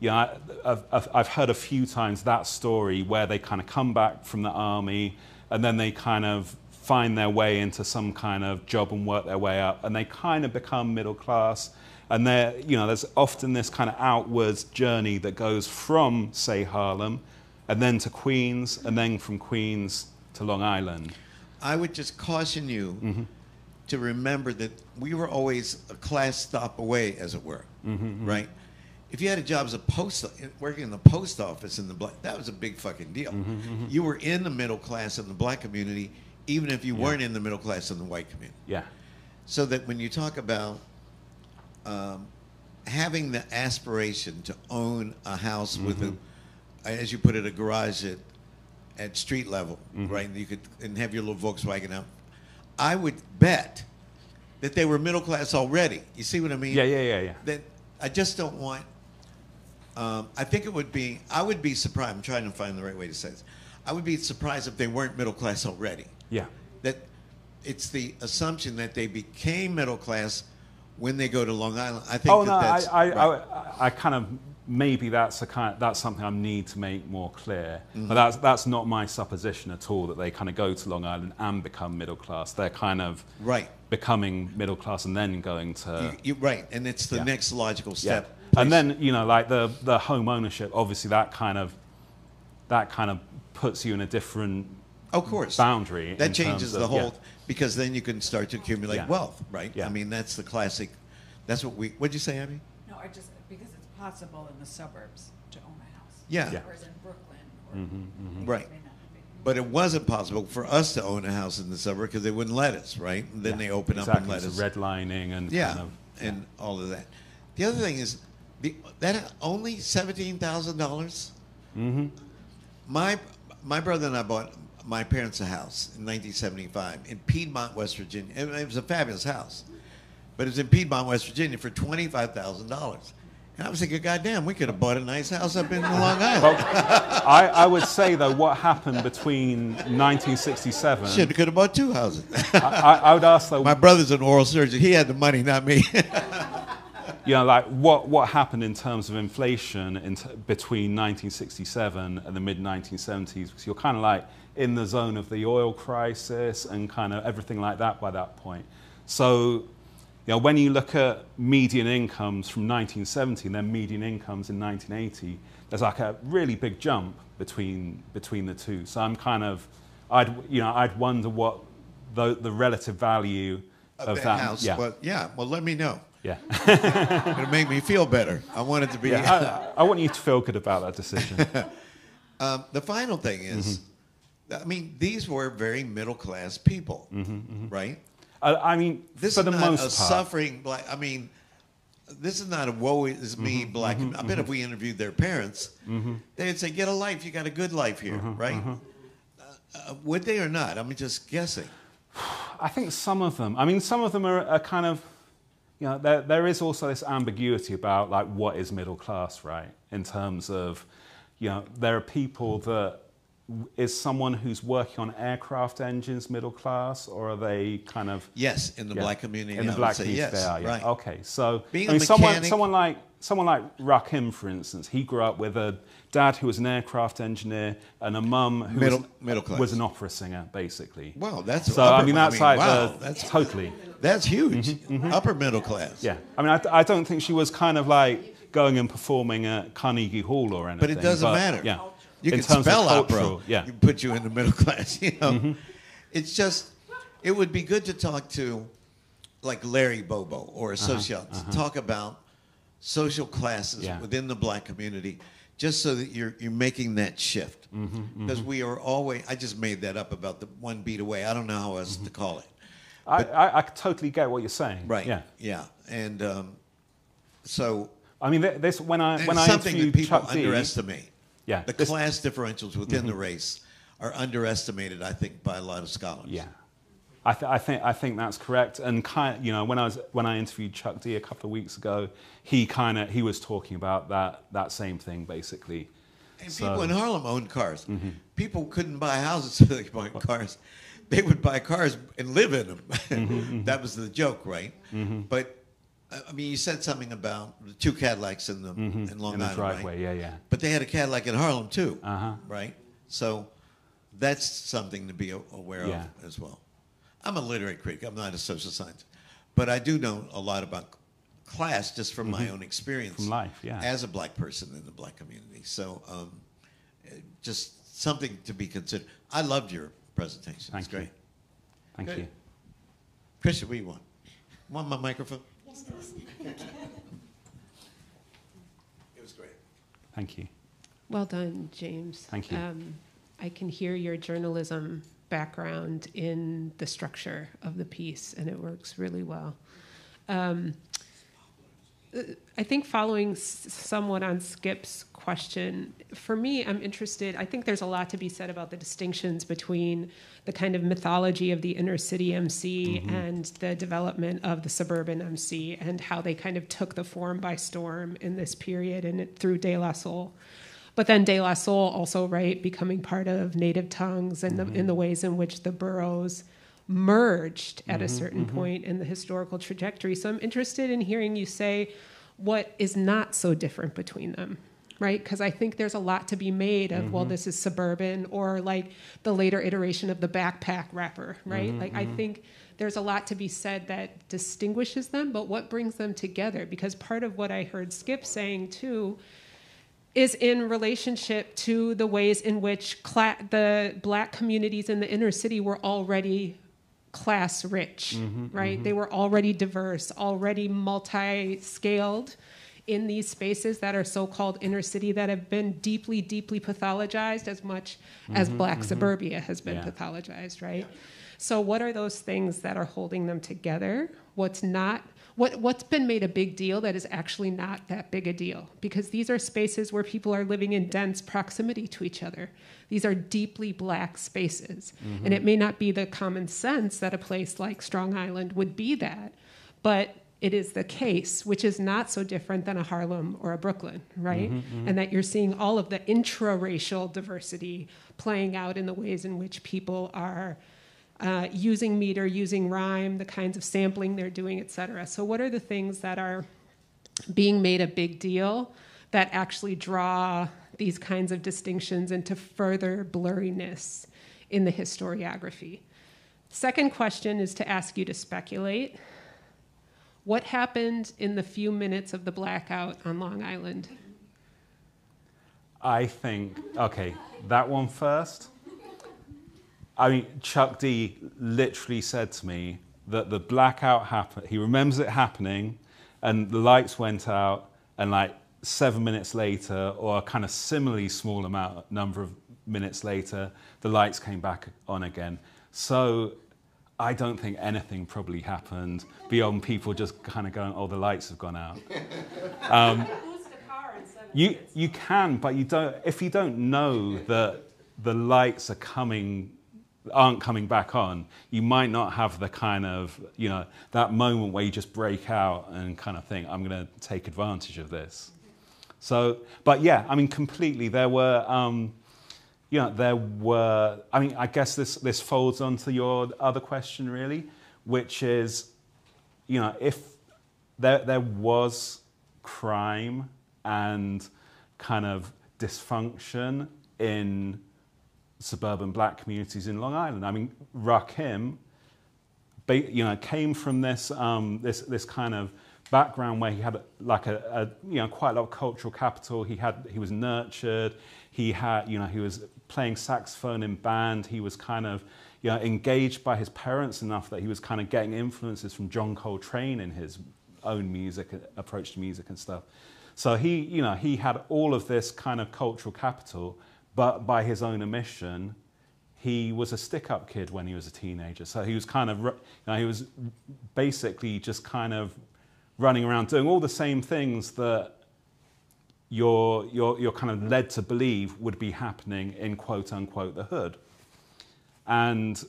[SPEAKER 3] you know, I've, I've heard a few times that story where they kind of come back from the army and then they kind of find their way into some kind of job and work their way up and they kind of become middle class and there you know there's often this kind of outwards journey that goes from say Harlem and then to Queens, and then from Queens to Long Island.
[SPEAKER 1] I would just caution you
[SPEAKER 3] Mm-hmm.
[SPEAKER 1] to remember that we were always a class stop away, as it were,
[SPEAKER 3] Mm-hmm,
[SPEAKER 1] right? If you had a job as a post working in the post office in the black, that was a big fucking deal.
[SPEAKER 3] Mm-hmm,
[SPEAKER 1] You were in the middle class in the black community, even if you weren't in the middle class in the white community.
[SPEAKER 3] Yeah.
[SPEAKER 1] So that when you talk about um, having the aspiration to own a house with a, as you put it, a garage at, at street level, right? You could and have your little Volkswagen out. I would bet that they were middle class already. You see what I mean?
[SPEAKER 3] Yeah, yeah, yeah, yeah.
[SPEAKER 1] That I just don't want. Um, I think it would be. I would be surprised. I'm trying to find the right way to say this. I would be surprised if they weren't middle class already
[SPEAKER 3] Yeah.
[SPEAKER 1] that it's the assumption that they became middle class when they go to Long Island. I think
[SPEAKER 3] Oh
[SPEAKER 1] that
[SPEAKER 3] no, I,
[SPEAKER 1] that's
[SPEAKER 3] I,
[SPEAKER 1] right.
[SPEAKER 3] I, I kind of maybe that's a kind of, that's something I need to make more clear.
[SPEAKER 1] Mm-hmm.
[SPEAKER 3] But that's that's not my supposition at all. That they kind of go to Long Island and become middle class. They're kind of
[SPEAKER 1] right.
[SPEAKER 3] becoming middle class and then going to
[SPEAKER 1] You, you right, and it's the
[SPEAKER 3] yeah.
[SPEAKER 1] next logical
[SPEAKER 3] yeah.
[SPEAKER 1] Step.
[SPEAKER 3] And then you know like the the home ownership. Obviously that kind of that kind of puts you in a different
[SPEAKER 1] of course,
[SPEAKER 3] boundary.
[SPEAKER 1] that changes
[SPEAKER 3] terms of-
[SPEAKER 1] the whole
[SPEAKER 3] yeah.
[SPEAKER 1] because then you can start to accumulate
[SPEAKER 3] Yeah.
[SPEAKER 1] wealth, right?
[SPEAKER 3] Yeah.
[SPEAKER 1] I mean, that's the classic. That's what we. What'd you say, Abby?
[SPEAKER 4] No, I just, because it's possible in the suburbs to own a house.
[SPEAKER 1] Yeah.
[SPEAKER 3] Yeah.
[SPEAKER 4] Whereas in Brooklyn or.
[SPEAKER 3] Mm-hmm,
[SPEAKER 4] things
[SPEAKER 1] Right.
[SPEAKER 4] may not be.
[SPEAKER 1] But it wasn't possible for us to own a house in the suburb because they wouldn't let us, right? And then
[SPEAKER 3] Yeah,
[SPEAKER 1] they open
[SPEAKER 3] exactly.
[SPEAKER 1] up and let
[SPEAKER 3] so
[SPEAKER 1] us.
[SPEAKER 3] redlining and
[SPEAKER 1] Yeah,
[SPEAKER 3] kind of,
[SPEAKER 1] and all of that. The other thing is, the, that only seventeen thousand dollars.
[SPEAKER 3] Mm-hmm.
[SPEAKER 1] My my brother and I bought my parents a house in 1975 in Piedmont, West Virginia. It, it was a fabulous house, but it was in Piedmont, West Virginia for twenty five thousand dollars. And I was thinking, God damn, we could have bought a nice house up in Long Island.
[SPEAKER 3] I, I would say though, what happened between 1967?
[SPEAKER 1] Shit, we could have bought two houses.
[SPEAKER 3] I, I I would ask though,
[SPEAKER 1] my brother's an oral surgeon. He had the money, not me.
[SPEAKER 3] you know, like what what happened in terms of inflation in t- between 1967 and the mid 1970s? Because you're kind of like in the zone of the oil crisis and kind of everything like that by that point. So. You know, when you look at median incomes from 1970 and then median incomes in 1980, there's like a really big jump between between the two. So I'm kind of, I'd you know, I'd wonder what the the relative value
[SPEAKER 1] of
[SPEAKER 3] of,
[SPEAKER 1] that,
[SPEAKER 3] that.
[SPEAKER 1] house.
[SPEAKER 3] Yeah,
[SPEAKER 1] Well, yeah. Well, let me know.
[SPEAKER 3] Yeah.
[SPEAKER 1] It'll make me feel better. I want it to be.
[SPEAKER 3] yeah I, I want you to feel good about that decision.
[SPEAKER 1] Um, the final thing is,
[SPEAKER 3] Mm-hmm.
[SPEAKER 1] I mean, these were very middle class people, right?
[SPEAKER 3] I, I mean,
[SPEAKER 1] This
[SPEAKER 3] Mm-hmm, for
[SPEAKER 1] is
[SPEAKER 3] the
[SPEAKER 1] not
[SPEAKER 3] most
[SPEAKER 1] a
[SPEAKER 3] part.
[SPEAKER 1] suffering black. I mean, this is not a woe is me
[SPEAKER 3] Mm-hmm,
[SPEAKER 1] black. I bet if we interviewed their parents, they'd say, "Get a life. You got a good life here,
[SPEAKER 3] Mm-hmm,
[SPEAKER 1] right?" Uh, would they or not? I'm just guessing.
[SPEAKER 3] I think some of them. I mean, some of them are, are kind of, you know, there, there is also this ambiguity about like what is middle class, right? In terms of, you know, there are people that is someone who's working on aircraft engines middle class, or are they kind of
[SPEAKER 1] Yes, in the
[SPEAKER 3] Yeah.
[SPEAKER 1] black community,
[SPEAKER 3] In the
[SPEAKER 1] I
[SPEAKER 3] black community,
[SPEAKER 1] yes,
[SPEAKER 3] they are. Yeah.
[SPEAKER 1] right.
[SPEAKER 3] Okay, so
[SPEAKER 1] Being
[SPEAKER 3] I
[SPEAKER 1] a
[SPEAKER 3] mean, someone, someone like someone like Rakim, for instance, he grew up with a dad who was an aircraft engineer and a mum who
[SPEAKER 1] Middle-
[SPEAKER 3] was,
[SPEAKER 1] middle class.
[SPEAKER 3] was an opera singer, basically.
[SPEAKER 1] Wow, that's
[SPEAKER 3] so.
[SPEAKER 1] upper-
[SPEAKER 3] I mean, that's
[SPEAKER 1] I mean,
[SPEAKER 3] like
[SPEAKER 1] wow,
[SPEAKER 3] the,
[SPEAKER 1] that's-
[SPEAKER 3] totally.
[SPEAKER 1] That's huge. Upper middle class.
[SPEAKER 3] Mm-hmm, Yeah, I mean, I, I don't think she was kind of like going and performing at Carnegie Hall or anything.
[SPEAKER 1] But it doesn't matter.
[SPEAKER 3] Yeah,
[SPEAKER 1] You
[SPEAKER 3] In
[SPEAKER 1] can spell opera.
[SPEAKER 3] Yeah,
[SPEAKER 1] You put you in the middle class. You know,
[SPEAKER 3] Mm-hmm.
[SPEAKER 1] it's just. It would be good to talk to, like Larry Bobo or a
[SPEAKER 3] Uh-huh,
[SPEAKER 1] sociologist, to talk about social classes
[SPEAKER 3] Yeah.
[SPEAKER 1] within the black community, just so that you're you're making that shift.
[SPEAKER 3] Mm-hmm,
[SPEAKER 1] Because we are always. I just made that up about the one beat away. I don't know how else
[SPEAKER 3] Mm-hmm.
[SPEAKER 1] to call it.
[SPEAKER 3] I, I, I totally get what you're saying.
[SPEAKER 1] Right.
[SPEAKER 3] Yeah.
[SPEAKER 1] Yeah. And um, so
[SPEAKER 3] I mean, this when I when I
[SPEAKER 1] something that
[SPEAKER 3] interviewed
[SPEAKER 1] people
[SPEAKER 3] Chuck D.
[SPEAKER 1] underestimate.
[SPEAKER 3] Yeah,
[SPEAKER 1] The
[SPEAKER 3] this-
[SPEAKER 1] class differentials within the race are underestimated, I think, by a lot of scholars.
[SPEAKER 3] Yeah, I, th- I think I think that's correct. And kind, you know, when I was when I interviewed Chuck D a couple of weeks ago, he kind of he was talking about that that same thing basically.
[SPEAKER 1] And
[SPEAKER 3] So- Mm-hmm.
[SPEAKER 1] people in Harlem owned cars. People couldn't buy houses, so they bought cars. They would buy cars and live in them.
[SPEAKER 3] Mm-hmm,
[SPEAKER 1] that was the joke, right? But uh, I mean, you said something about the two Cadillacs in the in Long
[SPEAKER 3] in the
[SPEAKER 1] Island,
[SPEAKER 3] driveway.
[SPEAKER 1] right?
[SPEAKER 3] Yeah, yeah.
[SPEAKER 1] But they had a Cadillac in Harlem too,
[SPEAKER 3] Uh-huh.
[SPEAKER 1] right? So that's something to be aware
[SPEAKER 3] Yeah.
[SPEAKER 1] of as well. I'm a literary critic. I'm not a social scientist, but I do know a lot about class just from my own experience
[SPEAKER 3] Mm-hmm. From life, yeah.
[SPEAKER 1] as a black person in the black community. So um, just something to be considered. I loved your presentation.
[SPEAKER 3] Thank
[SPEAKER 1] it's
[SPEAKER 3] you.
[SPEAKER 1] great.
[SPEAKER 3] Thank
[SPEAKER 1] Good.
[SPEAKER 3] you.
[SPEAKER 1] Christian, what do you want? Want my microphone?
[SPEAKER 5] Yes, please.
[SPEAKER 1] It was great.
[SPEAKER 3] Thank you.
[SPEAKER 2] Well done, James.
[SPEAKER 3] Thank you.
[SPEAKER 2] Um, I can hear your journalism background in the structure of the piece, and it works really well. Um, I think following somewhat on Skip's question, for me, I'm interested. I think there's a lot to be said about the distinctions between the kind of mythology of the inner city MC mm-hmm. and the development of the suburban MC, and how they kind of took the form by storm in this period and it, through De La Soul. But then De La Soul also, right, becoming part of native tongues and the, in mm-hmm. the ways in which the boroughs merged at a mm-hmm, certain mm-hmm. point in the historical trajectory. So I'm interested in hearing you say what is not so different between them, right? Because I think there's a lot to be made of, well, mm-hmm. this is suburban or like the later iteration of the backpack rapper, right? like I think there's a lot to be said that distinguishes them, but what brings them together? Because part of what I heard Skip saying too is in relationship to the ways in which cla- the black communities in the inner city were already class rich, mm-hmm, right? Mm-hmm. They were already diverse, already multi scaled in these spaces that are so called inner city that have been deeply, deeply pathologized as much as mm-hmm, black suburbia has been
[SPEAKER 3] Yeah.
[SPEAKER 2] pathologized, right? So, what are those things that are holding them together? What's not? What, what's been made a big deal that is actually not that big a deal? Because these are spaces where people are living in dense proximity to each other. These are deeply black spaces. Mm-hmm. And it may not be the common sense that a place like Strong Island would be that, but it is the case, which is not so different than a Harlem or a Brooklyn, right? Mm-hmm, mm-hmm. And that you're seeing all of the intra-racial diversity playing out in the ways in which people are uh, using meter, using rhyme, the kinds of sampling they're doing, et cetera. So, what are the things that are being made a big deal that actually draw these kinds of distinctions into further blurriness in the historiography? Second question is to ask you to speculate. What happened in the few minutes of the blackout on Long Island?
[SPEAKER 3] I think, okay, that one first. I mean, Chuck D literally said to me that the blackout happened. He remembers it happening, and the lights went out, and like seven minutes later, or a kind of similarly small amount number of minutes later, the lights came back on again. So I don't think anything probably happened beyond people just kind of going, "Oh, the lights have gone out." Um, you you can, but you don't. If you don't know that the lights are coming, aren't coming back on, you might not have the kind of you know that moment where you just break out and kind of think, I'm going to take advantage of this. So, but yeah, I mean, completely. There were, um, you know, there were. I mean, I guess this this folds onto your other question really, which is, you know, if there there was crime and kind of dysfunction in suburban black communities in Long Island. I mean, Rakim, you know, came from this um, this this kind of background where he had like a, a you know quite a lot of cultural capital. He had he was nurtured. He had you know he was playing saxophone in band. He was kind of you know engaged by his parents enough that he was kind of getting influences from John Coltrane in his own music approach to music and stuff. So he you know he had all of this kind of cultural capital, but by his own admission, he was a stick-up kid when he was a teenager. So he was kind of, you know, he was basically just kind of running around doing all the same things that you're, you're, you're kind of led to believe would be happening in quote unquote the hood. And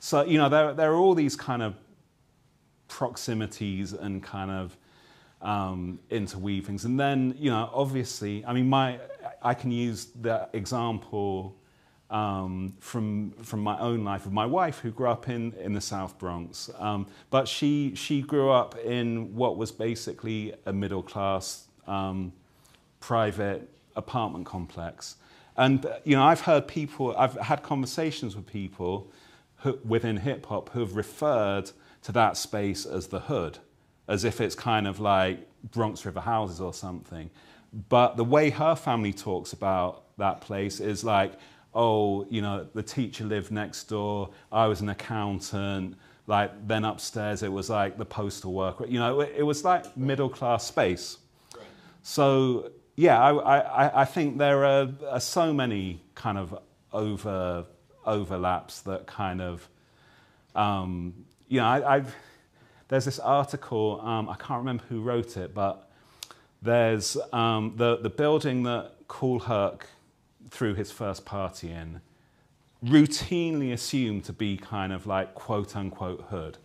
[SPEAKER 3] so, you know, there, there are all these kind of proximities and kind of um, interweavings. And then, you know, obviously, I mean, my, I can use the example um, from, from my own life of my wife who grew up in, in the South Bronx. Um, but she, she grew up in what was basically a middle class um, private apartment complex. And, you know, I've heard people, I've had conversations with people who, within hip hop who have referred to that space as the hood, as if it's kind of like Bronx River houses or something. But the way her family talks about that place is like, oh, you know, the teacher lived next door, I was an accountant, like then upstairs it was like the postal worker, you know, it, it was like middle class space. So yeah, I, I, I think there are, are so many kind of over overlaps that kind of, um, you know, I, I've, there's this article, um, I can't remember who wrote it, but there's um, the, the building that Herc threw his first party in, routinely assumed to be kind of like quote unquote hood.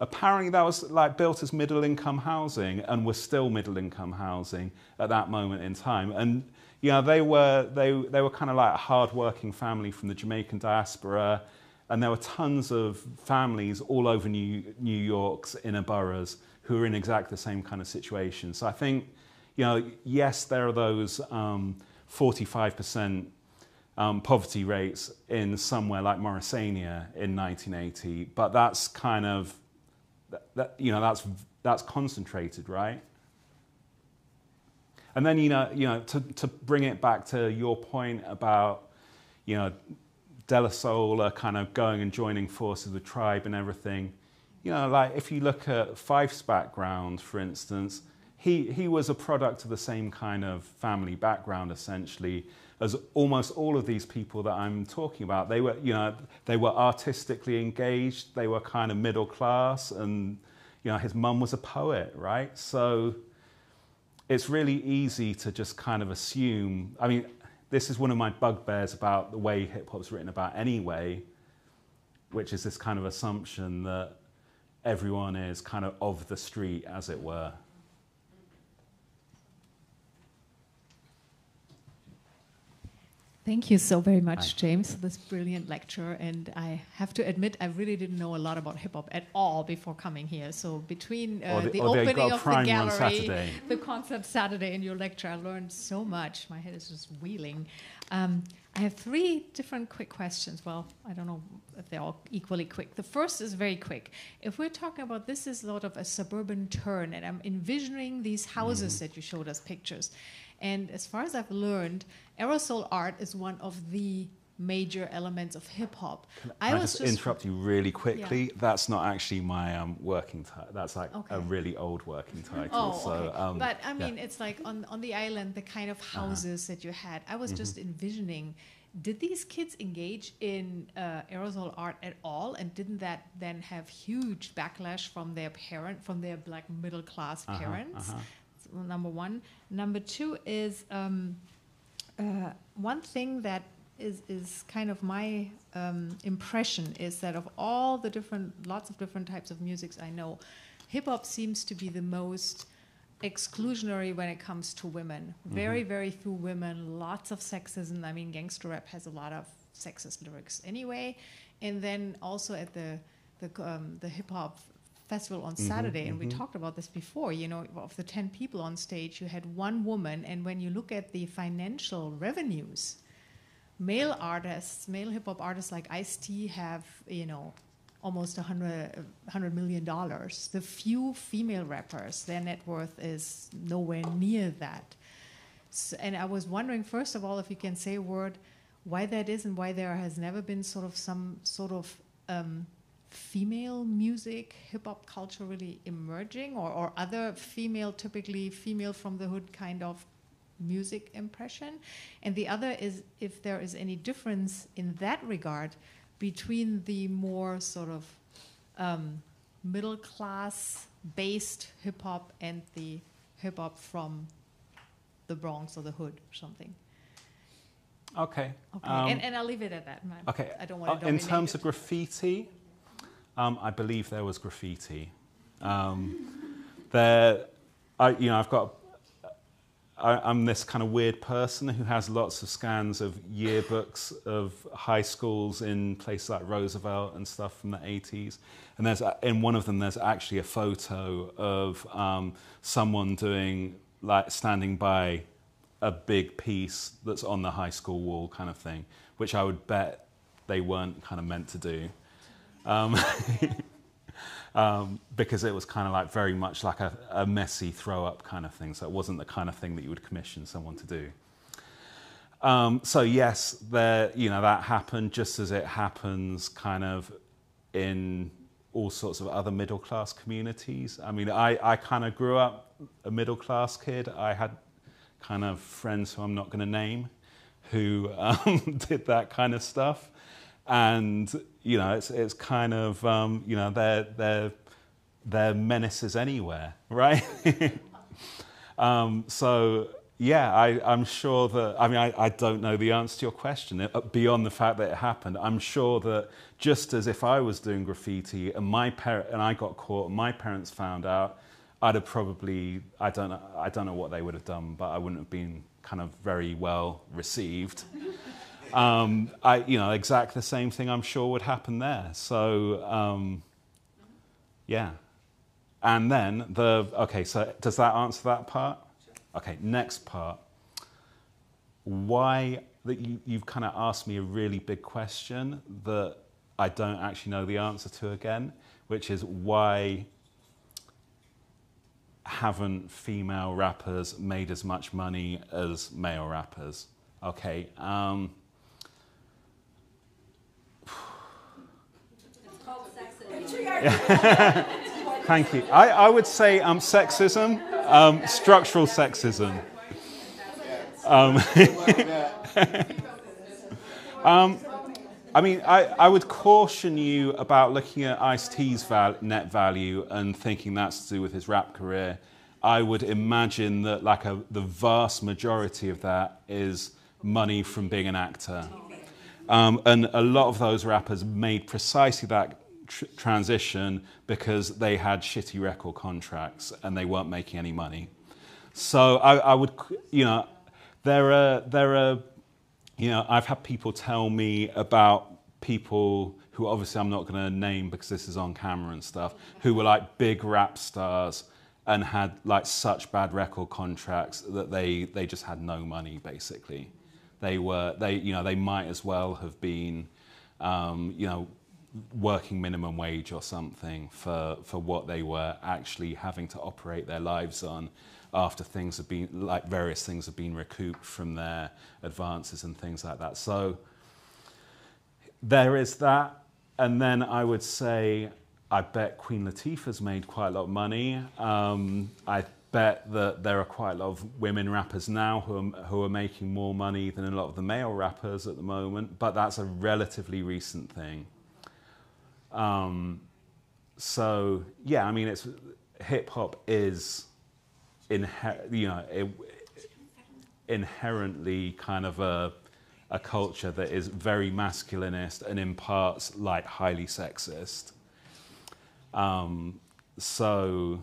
[SPEAKER 3] Apparently, that was like built as middle income housing and was still middle income housing at that moment in time. And you know, they were they they were kind of like a hard working family from the Jamaican diaspora, and there were tons of families all over New New York's inner boroughs who were in exactly the same kind of situation. So I think, you know, yes, there are those um, 45% um, poverty rates in somewhere like Morrisania in 1980, but that's kind of that, that, you know that's that's concentrated, right? And then you know you know to to bring it back to your point about you know De La Soul kind of going and joining forces with the Tribe and everything. You know, like if you look at Phife's background, for instance, he, he was a product of the same kind of family background, essentially, as almost all of these people that I'm talking about. They were, you know, they were artistically engaged. They were kind of middle class, and you know, his mum was a poet, right? So it's really easy to just kind of assume. I mean, this is one of my bugbears about the way hip hop's written about anyway, which is this kind of assumption that everyone is kind of of the street, as it were.
[SPEAKER 5] Thank you so very much, James, for this brilliant lecture. And I have to admit, I really didn't know a lot about hip hop at all before coming here. So between uh, the, the opening of the gallery, the concert Saturday, and your lecture, I learned so much. My head is just wheeling. Um, I have three different quick questions. Well, I don't know if they're all equally quick. The first is very quick. If we're talking about this is sort of a suburban turn, and I'm envisioning these houses mm. that you showed us pictures. And as far as I've learned, aerosol art is one of the major elements of hip hop.
[SPEAKER 3] I, I was just, interrupt you really quickly? Yeah. That's not actually my um, working title. That's like okay. a really old working title.
[SPEAKER 5] Oh, so, okay. Um, but I mean, yeah. it's like on on the island, the kind of uh-huh. houses uh-huh. that you had. I was mm-hmm. just envisioning. Did these kids engage in uh, aerosol art at all, and didn't that then have huge backlash from their parent, from their black middle class uh-huh, parents? Uh-huh number one. Number two is um, uh, one thing that is, is kind of my um, impression is that of all the different, lots of different types of musics I know, hip hop seems to be the most exclusionary when it comes to women. Mm-hmm. Very, very few women, lots of sexism. I mean, gangster rap has a lot of sexist lyrics anyway. And then also at the the, um, the hip hop festival on mm-hmm, Saturday, and mm-hmm. we talked about this before. You know, of the ten people on stage, you had one woman, and when you look at the financial revenues, male artists, male hip hop artists like Ice T have, you know, almost a hundred, hundred million dollars. The few female rappers, their net worth is nowhere near that. So, and I was wondering, first of all, if you can say a word why that is and why there has never been sort of some sort of um, female music, hip hop culture really emerging, or, or other female, typically female from the hood kind of music impression? And the other is if there is any difference in that regard between the more sort of um, middle class based hip hop and the hip hop from the Bronx or the hood or something.
[SPEAKER 3] Okay.
[SPEAKER 5] Okay, um, and, and I'll leave it at that.
[SPEAKER 3] Okay. I don't want to. Uh, in terms it. of graffiti, um, I believe there was graffiti. Um, there, I, you know, I've got. I, am this kind of weird person who has lots of scans of yearbooks of high schools in places like Roosevelt and stuff from the 80s. And there's in one of them, there's actually a photo of um, someone doing like standing by a big piece that's on the high school wall, kind of thing, which I would bet they weren't kind of meant to do. Um, um, because it was kind of like very much like a, a messy throw up kind of thing. So it wasn't the kind of thing that you would commission someone to do. Um, so yes, there, you know, that happened just as it happens kind of in all sorts of other middle class communities. I mean, I, I kind of grew up a middle class kid. I had kind of friends who I'm not going to name who um, did that kind of stuff. And, you know, it's, it's kind of, um, you know, they're, they're, they're menaces anywhere, right? um, so, yeah, I, I'm sure that, I mean, I, I don't know the answer to your question uh, beyond the fact that it happened. I'm sure that just as if I was doing graffiti and, my par- and I got caught and my parents found out, I'd have probably, I don't, know, I don't know what they would have done, but I wouldn't have been kind of very well received. Um, I, you know, exactly the same thing I'm sure would happen there. So, um, yeah. And then the, okay, so does that answer that part? Okay, next part. Why that you, you've kind of asked me a really big question that I don't actually know the answer to again, which is why haven't female rappers made as much money as male rappers? Okay. Um, Thank you. I, I would say um, sexism, um, structural sexism. Um, um, I mean, I, I would caution you about looking at Ice T's val- net value and thinking that's to do with his rap career. I would imagine that like a, the vast majority of that is money from being an actor. Um, and a lot of those rappers made precisely that tr- transition because they had shitty record contracts and they weren't making any money. So I, I would, you know, there are, there are, you know, I've had people tell me about people who obviously I'm not going to name because this is on camera and stuff, who were like big rap stars and had like such bad record contracts that they, they just had no money basically. They were, they, you know, they might as well have been, um, you know, working minimum wage or something for, for what they were actually having to operate their lives on after things have been, like various things have been recouped from their advances and things like that. So there is that. And then I would say, I bet Queen Latifah's made quite a lot of money. Um, I bet that there are quite a lot of women rappers now who are, who are making more money than a lot of the male rappers at the moment, but that's a relatively recent thing. Um, so yeah, I mean, it's hip hop is inher- you know it, inherently kind of a a culture that is very masculinist and in parts like highly sexist. Um, so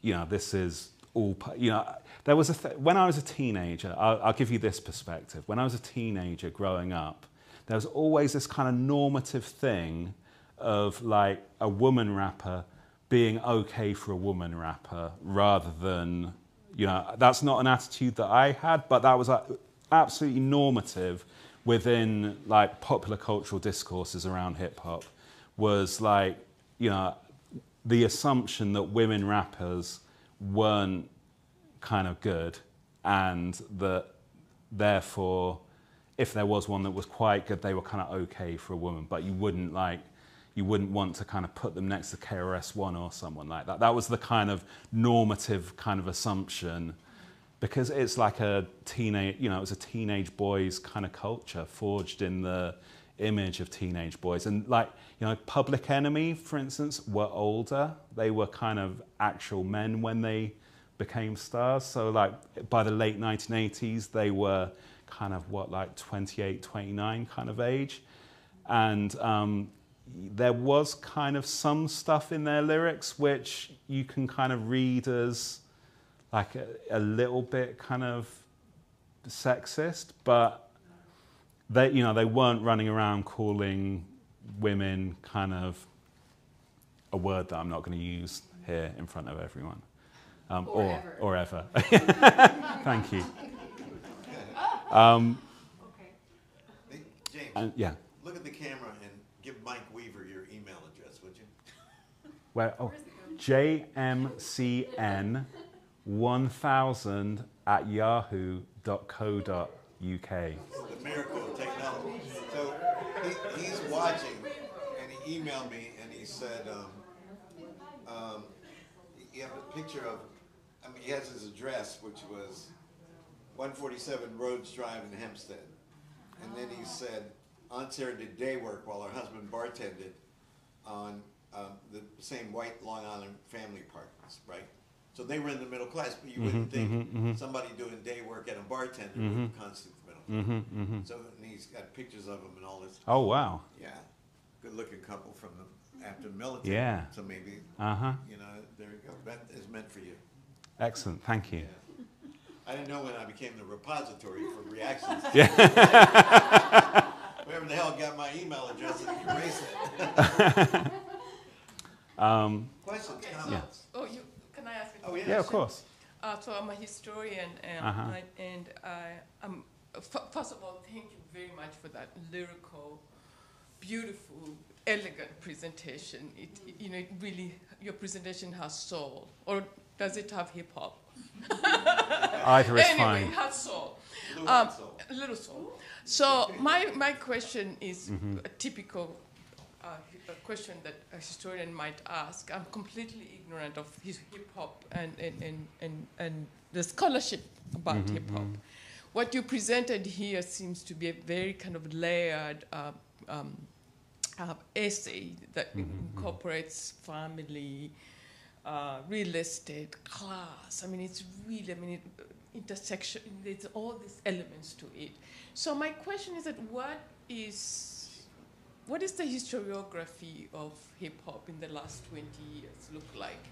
[SPEAKER 3] you know, this is all you know. There was a th- when I was a teenager. I'll, I'll give you this perspective. When I was a teenager growing up there was always this kind of normative thing of like a woman rapper being okay for a woman rapper rather than, you know, that's not an attitude that I had, but that was like absolutely normative within like popular cultural discourses around hip hop was like, you know, the assumption that women rappers weren't kind of good and that therefore if there was one that was quite good, they were kind of okay for a woman, but you wouldn't like you wouldn't want to kind of put them next to KRS One or someone like that. That was the kind of normative kind of assumption because it's like a teenage, you know, it was a teenage boys kind of culture forged in the image of teenage boys. And like, you know, Public Enemy, for instance, were older. They were kind of actual men when they became stars. So like by the late 1980s, they were kind of what, like 28, 29 kind of age. And um, there was kind of some stuff in their lyrics which you can kind of read as like a, a little bit kind of sexist, but they, you know, they weren't running around calling women kind of a word that I'm not going to use here in front of everyone. Um, or, or, ever. Or ever. Thank you.
[SPEAKER 1] Um, okay. James.
[SPEAKER 3] And, yeah.
[SPEAKER 1] Look at the camera and give Mike Weaver your email address, would you?
[SPEAKER 3] Where, oh, jmcn 1000 at yahoo.co.uk.
[SPEAKER 1] The miracle of technology. So he, he's watching, and he emailed me, and he said, um, um, he have a picture of, I mean, he has his address, which was 147 Rhodes Drive in Hempstead. And then he said, Aunt Sarah did day work while her husband bartended on um, the same white Long Island family apartments, right? So they were in the middle class, but you wouldn't mm-hmm, think mm-hmm, mm-hmm. somebody doing day work at a bartender would constitute middle class. So and he's got pictures of them and all this.
[SPEAKER 3] Oh, wow.
[SPEAKER 1] Yeah, good-looking couple from the after military.
[SPEAKER 3] Yeah.
[SPEAKER 1] So maybe
[SPEAKER 3] Uh huh.
[SPEAKER 1] you know, there you go. That is meant for you.
[SPEAKER 3] Excellent. Thank you.
[SPEAKER 1] Yeah. I didn't know when I became the repository for reactions. Yeah. Whoever the hell got my email address and erase it.
[SPEAKER 3] Um,
[SPEAKER 1] Questions,
[SPEAKER 3] yeah.
[SPEAKER 1] comments?
[SPEAKER 6] Oh, you, can I ask a
[SPEAKER 1] Oh, yeah.
[SPEAKER 3] Yeah, of course.
[SPEAKER 6] Uh, so I'm a historian, and,
[SPEAKER 3] Uh-huh.
[SPEAKER 6] I, and I, I'm, f- first of all, thank you very much for that lyrical, beautiful, elegant presentation. It, it- you know, it really, your presentation has soul, or does it have hip hop?
[SPEAKER 3] Either is
[SPEAKER 6] anyway,
[SPEAKER 3] fine.
[SPEAKER 6] it has soul.
[SPEAKER 1] Blue
[SPEAKER 6] Um,
[SPEAKER 1] Soul.
[SPEAKER 6] a little soul. So my, my question is
[SPEAKER 3] Mm-hmm.
[SPEAKER 6] a typical uh, a question that a historian might ask. I'm completely ignorant of his hip hop and, and, and, and, and the scholarship about
[SPEAKER 3] Mm-hmm,
[SPEAKER 6] hip hop. What you presented here seems to be a very kind of layered uh, um, uh, essay that
[SPEAKER 3] Mm-hmm,
[SPEAKER 6] incorporates family, uh, real estate, class. I mean, it's really, I mean, it, intersection, there's all these elements to it. So my question is that what is, what is the historiography of hip hop in the last 20 years look like?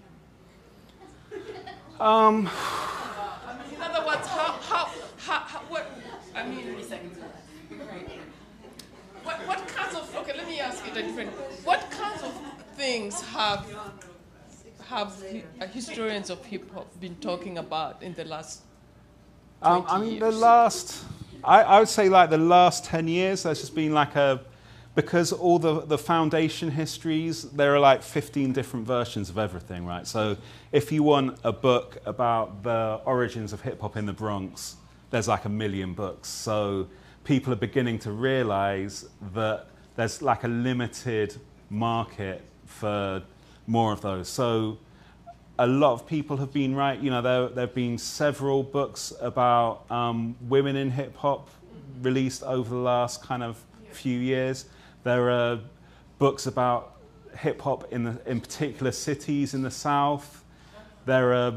[SPEAKER 3] Um,
[SPEAKER 6] I mean, in other words, how, how, how, how what, I mean, what, what kinds of, okay, let me ask it a different, what kinds of things have, have uh, historians of hip hop been talking about in the last
[SPEAKER 3] um, I
[SPEAKER 6] 20
[SPEAKER 3] mean, the last, I, I would say like the last 10 years, there's just been like a, because all the, the foundation histories, there are like 15 different versions of everything, right? So if you want a book about the origins of hip hop in the Bronx, there's like a million books. So people are beginning to realize that there's like a limited market for more of those. So a lot of people have been right. You know, there there have been several books about um, women in hip hop released over the last kind of few years. There are books about hip hop in the in particular cities in the South. There are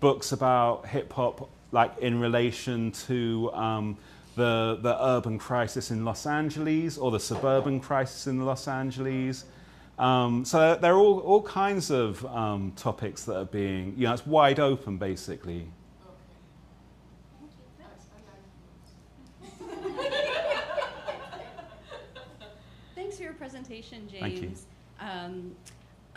[SPEAKER 3] books about hip hop like in relation to um, the the urban crisis in Los Angeles or the suburban crisis in Los Angeles. Um, so there are all, all kinds of um, topics that are being, you know, it's wide open basically.
[SPEAKER 7] Thanks for your presentation, James.
[SPEAKER 3] Thank you.
[SPEAKER 7] Um,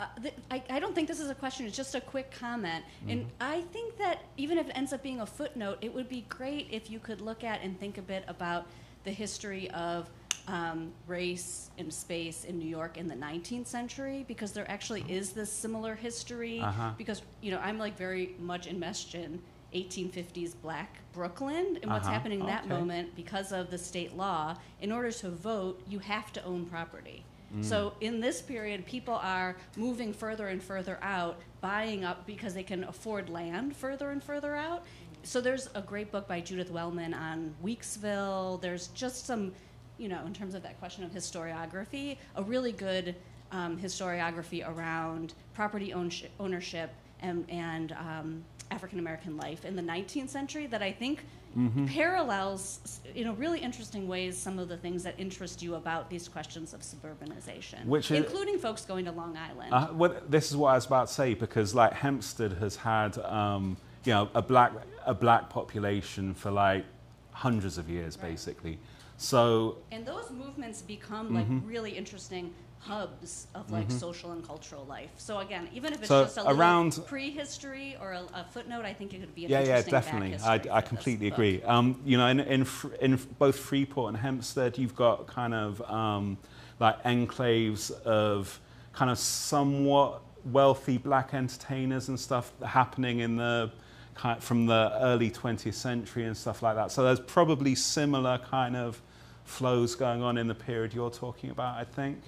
[SPEAKER 7] uh, I, I don't think this is a question, it's just a quick comment. And
[SPEAKER 3] Mm-hmm.
[SPEAKER 7] I think that even if it ends up being a footnote, it would be great if you could look at and think a bit about the history of um, race and space in New York in the 19th century, because there actually is this similar history.
[SPEAKER 3] Uh-huh.
[SPEAKER 7] Because, you know, I'm like very much enmeshed in 1850s black Brooklyn and what's
[SPEAKER 3] Uh-huh.
[SPEAKER 7] happening in that
[SPEAKER 3] Okay.
[SPEAKER 7] moment because of the state law. In order to vote, you have to own property. So in this period, people are moving further and further out, buying up because they can afford land further and further out. So there's a great book by Judith Wellman on Weeksville. There's just some, you know, in terms of that question of historiography, a really good um, historiography around property ownsh- ownership and, and um, African American life in the 19th century that I think parallels s- in a really interesting ways some of the things that interest you about these questions of suburbanization,
[SPEAKER 3] Which is-
[SPEAKER 7] including folks going to Long Island.
[SPEAKER 3] Uh, well, this is what I was about to say because like Hempstead has had, um, you know, a black a black population for like hundreds of years basically. So
[SPEAKER 7] and those movements become
[SPEAKER 3] Mm-hmm.
[SPEAKER 7] like really interesting hubs of like social and cultural life. So again, even if it's
[SPEAKER 3] So
[SPEAKER 7] just a little
[SPEAKER 3] around-
[SPEAKER 7] prehistory or a, a footnote, I think it could be an
[SPEAKER 3] yeah, yeah,
[SPEAKER 7] interesting back
[SPEAKER 3] definitely. I, I completely agree. Um, you know, in in, Fr- in both Freeport and Hempstead, you've got kind of um, like enclaves of kind of somewhat wealthy black entertainers and stuff happening in the kind from the early 20th century and stuff like that. So there's probably similar kind of flows going on in the period you're talking about, I think.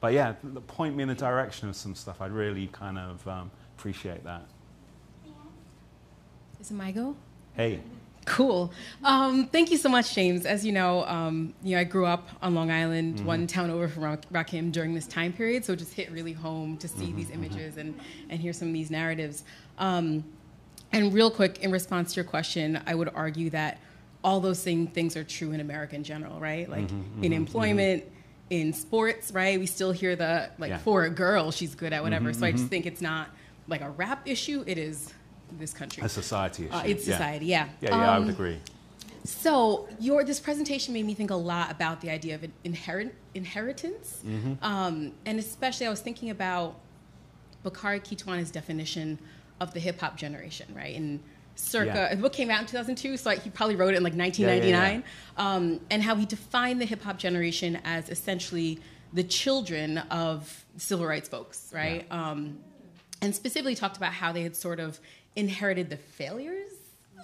[SPEAKER 3] But yeah, point me in the direction of some stuff. I'd really kind of um, appreciate that.
[SPEAKER 8] Is it my go?
[SPEAKER 3] Hey.
[SPEAKER 8] Cool. Um, thank you so much, James. As you know, um, you know I grew up on Long Island,
[SPEAKER 3] Mm-hmm.
[SPEAKER 8] one town over from Rock- Rockham during this time period, so it just hit really home to see
[SPEAKER 3] Mm-hmm,
[SPEAKER 8] these images and, and hear some of these narratives. Um, and real quick, in response to your question, I would argue that all those same things are true in America in general, right? Like
[SPEAKER 3] Mm-hmm,
[SPEAKER 8] in employment, in sports, right? We still hear the like
[SPEAKER 3] Yeah.
[SPEAKER 8] for a girl, she's good at whatever.
[SPEAKER 3] Mm-hmm,
[SPEAKER 8] so I just think it's not like a rap issue. It is this country.
[SPEAKER 3] A society issue.
[SPEAKER 8] Uh, it's
[SPEAKER 3] yeah.
[SPEAKER 8] society, yeah.
[SPEAKER 3] Yeah, yeah, I would
[SPEAKER 8] Um,
[SPEAKER 3] agree.
[SPEAKER 8] So your this presentation made me think a lot about the idea of an inherit, inheritance,
[SPEAKER 3] Mm-hmm.
[SPEAKER 8] um, and especially I was thinking about Bakari Kitwana's definition of the hip hop generation, right? And circa
[SPEAKER 3] Yeah.
[SPEAKER 8] the book came out in 2002, so he probably wrote it in like 1999, Um, and how he defined the hip hop generation as essentially the children of civil rights folks, right? Um, and specifically talked about how they had sort of inherited the failures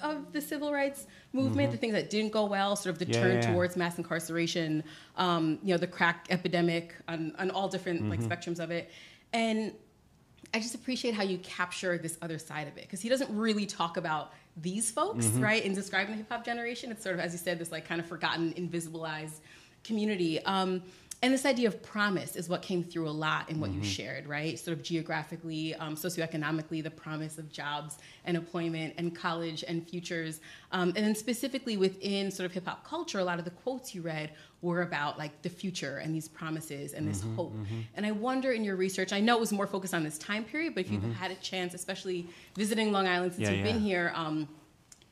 [SPEAKER 8] of the civil rights movement, the things that didn't go well, sort of the
[SPEAKER 3] Mm-hmm. Yeah,
[SPEAKER 8] turn
[SPEAKER 3] yeah, yeah.
[SPEAKER 8] towards mass incarceration, um, you know, the crack epidemic on, on all different like
[SPEAKER 3] Mm-hmm.
[SPEAKER 8] spectrums of it. And I just appreciate how you capture this other side of it because he doesn't really talk about these folks,
[SPEAKER 3] Mm-hmm.
[SPEAKER 8] right? In describing the hip hop generation, it's sort of, as you said, this like kind of forgotten, invisibilized community. Um, and this idea of promise is what came through a lot in what
[SPEAKER 3] Mm-hmm.
[SPEAKER 8] you shared, right? Sort of geographically, um, socioeconomically, the promise of jobs and employment and college and futures. Um, and then specifically within sort of hip hop culture, a lot of the quotes you read were about like the future and these promises and this
[SPEAKER 3] Mm-hmm,
[SPEAKER 8] hope. And I wonder in your research, I know it was more focused on this time period, but if you've had a chance, especially visiting Long Island since
[SPEAKER 3] Mm-hmm. Yeah,
[SPEAKER 8] you've
[SPEAKER 3] yeah.
[SPEAKER 8] been here, um,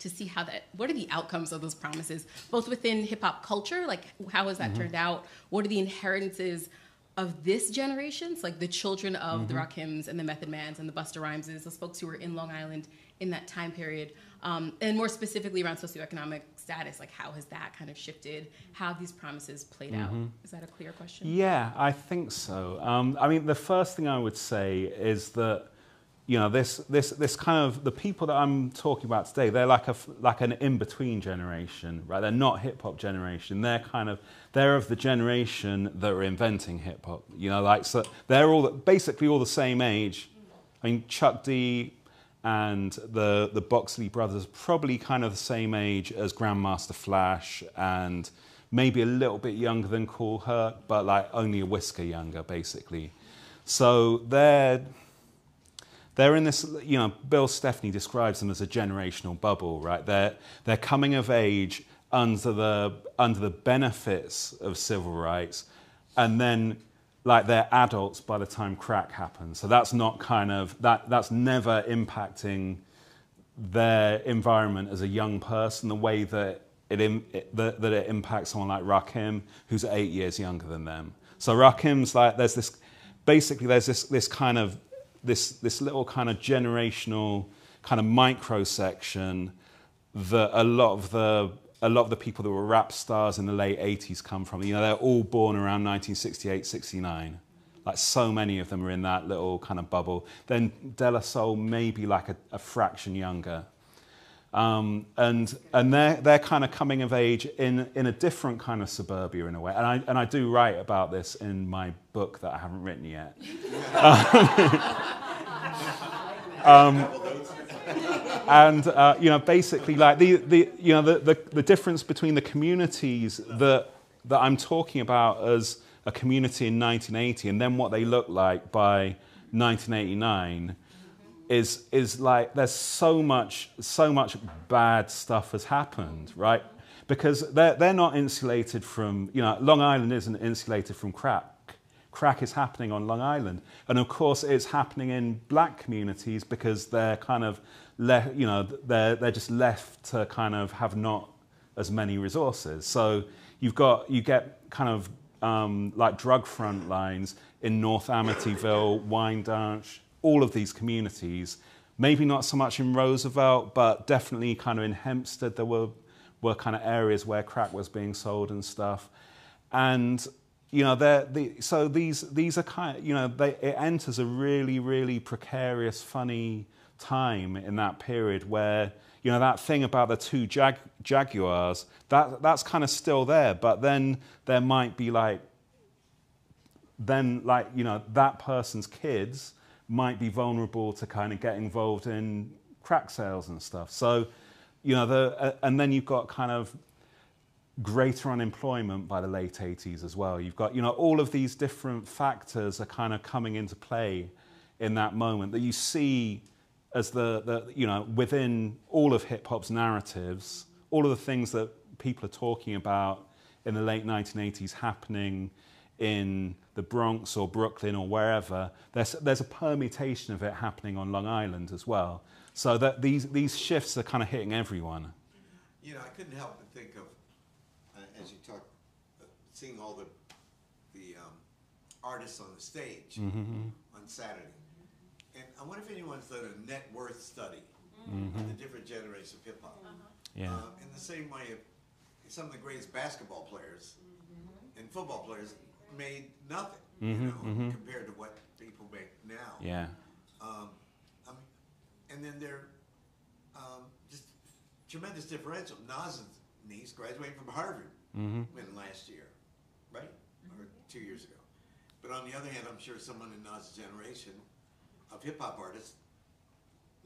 [SPEAKER 8] to see how that what are the outcomes of those promises both within hip hop culture like how has that
[SPEAKER 3] Mm-hmm.
[SPEAKER 8] turned out what are the inheritances of this generations like the children of the
[SPEAKER 3] Mm-hmm.
[SPEAKER 8] Rakims and the Method Mans and the Busta Rhymeses those folks who were in Long Island in that time period um, and more specifically around socioeconomic status like how has that kind of shifted how have these promises played out
[SPEAKER 3] Mm-hmm.
[SPEAKER 8] is that a clear question
[SPEAKER 3] Yeah, I think so. Um, I mean, the first thing I would say is that you know this this this kind of the people that I'm talking about today. They're like a like an in between generation, right? They're not hip hop generation. They're kind of they're of the generation that are inventing hip hop. You know, like so they're all basically all the same age. I mean, Chuck D and the the Boxley brothers probably kind of the same age as Grandmaster Flash and maybe a little bit younger than Kool Herc, but like only a whisker younger, basically. So they're they're in this, you know, Bill Stephney describes them as a generational bubble, right? They're, they're coming of age under the, under the benefits of civil rights, and then like they're adults by the time crack happens. So that's not kind of, that, that's never impacting their environment as a young person the way that it, it that, that it impacts someone like Rakim, who's eight years younger than them. So Rakim's like there's this basically there's this this kind of this this little kind of generational kind of micro section that a lot of the a lot of the people that were rap stars in the late 80s come from. You know, they're all born around 1968, 69. Like so many of them are in that little kind of bubble. Then De La Soul maybe like a, a fraction younger. Um, and and they're, they're kind of coming of age in, in a different kind of suburbia in a way. And I, and I do write about this in my book that I haven't written yet. um, and uh, you know, basically, like the, the you know the, the, the difference between the communities that that I'm talking about as a community in 1980 and then what they look like by 1989 is is like there's so much so much bad stuff has happened, right? Because they're they're not insulated from you know Long Island isn't insulated from crack. Crack is happening on Long Island, and of course it's happening in black communities because they're kind of le- you know they're they're just left to kind of have not as many resources. So you've got you get kind of um, like drug front lines in North Amityville, Wyandanch, all of these communities. Maybe not so much in Roosevelt, but definitely kind of in Hempstead. There were were kind of areas where crack was being sold and stuff, and you know, they're, the, so these these are kind, of, you know, they, it enters a really really precarious, funny time in that period where you know that thing about the two jag, jaguars that that's kind of still there, but then there might be like then like you know that person's kids might be vulnerable to kind of get involved in crack sales and stuff. So you know the uh, and then you've got kind of greater unemployment by the late 80s as well. You've got, you know, all of these different factors are kind of coming into play in that moment that you see as the, the you know, within all of hip hop's narratives, all of the things that people are talking about in the late 1980s happening in the Bronx or Brooklyn or wherever, there's, there's a permutation of it happening on Long Island as well. So that these, these shifts are kind of hitting everyone.
[SPEAKER 1] You know, I couldn't help but think of, uh, as you talk, uh, seeing all the the um, artists on the stage
[SPEAKER 3] Mm-hmm.
[SPEAKER 1] on Saturday, and I wonder if anyone's done a net worth study
[SPEAKER 3] Mm-hmm.
[SPEAKER 1] of the different generations of hip hop.
[SPEAKER 3] Yeah.
[SPEAKER 1] Uh, in the same way, of some of the greatest basketball players and football players made nothing, you know, compared to what people make now.
[SPEAKER 3] Yeah.
[SPEAKER 1] Um, um, and then there, um, just tremendous differential. Nas's niece graduated from Harvard
[SPEAKER 3] Mm-hmm.
[SPEAKER 1] in last year, right, or two years ago. But on the other hand, I'm sure someone in Nas's generation of hip hop artists,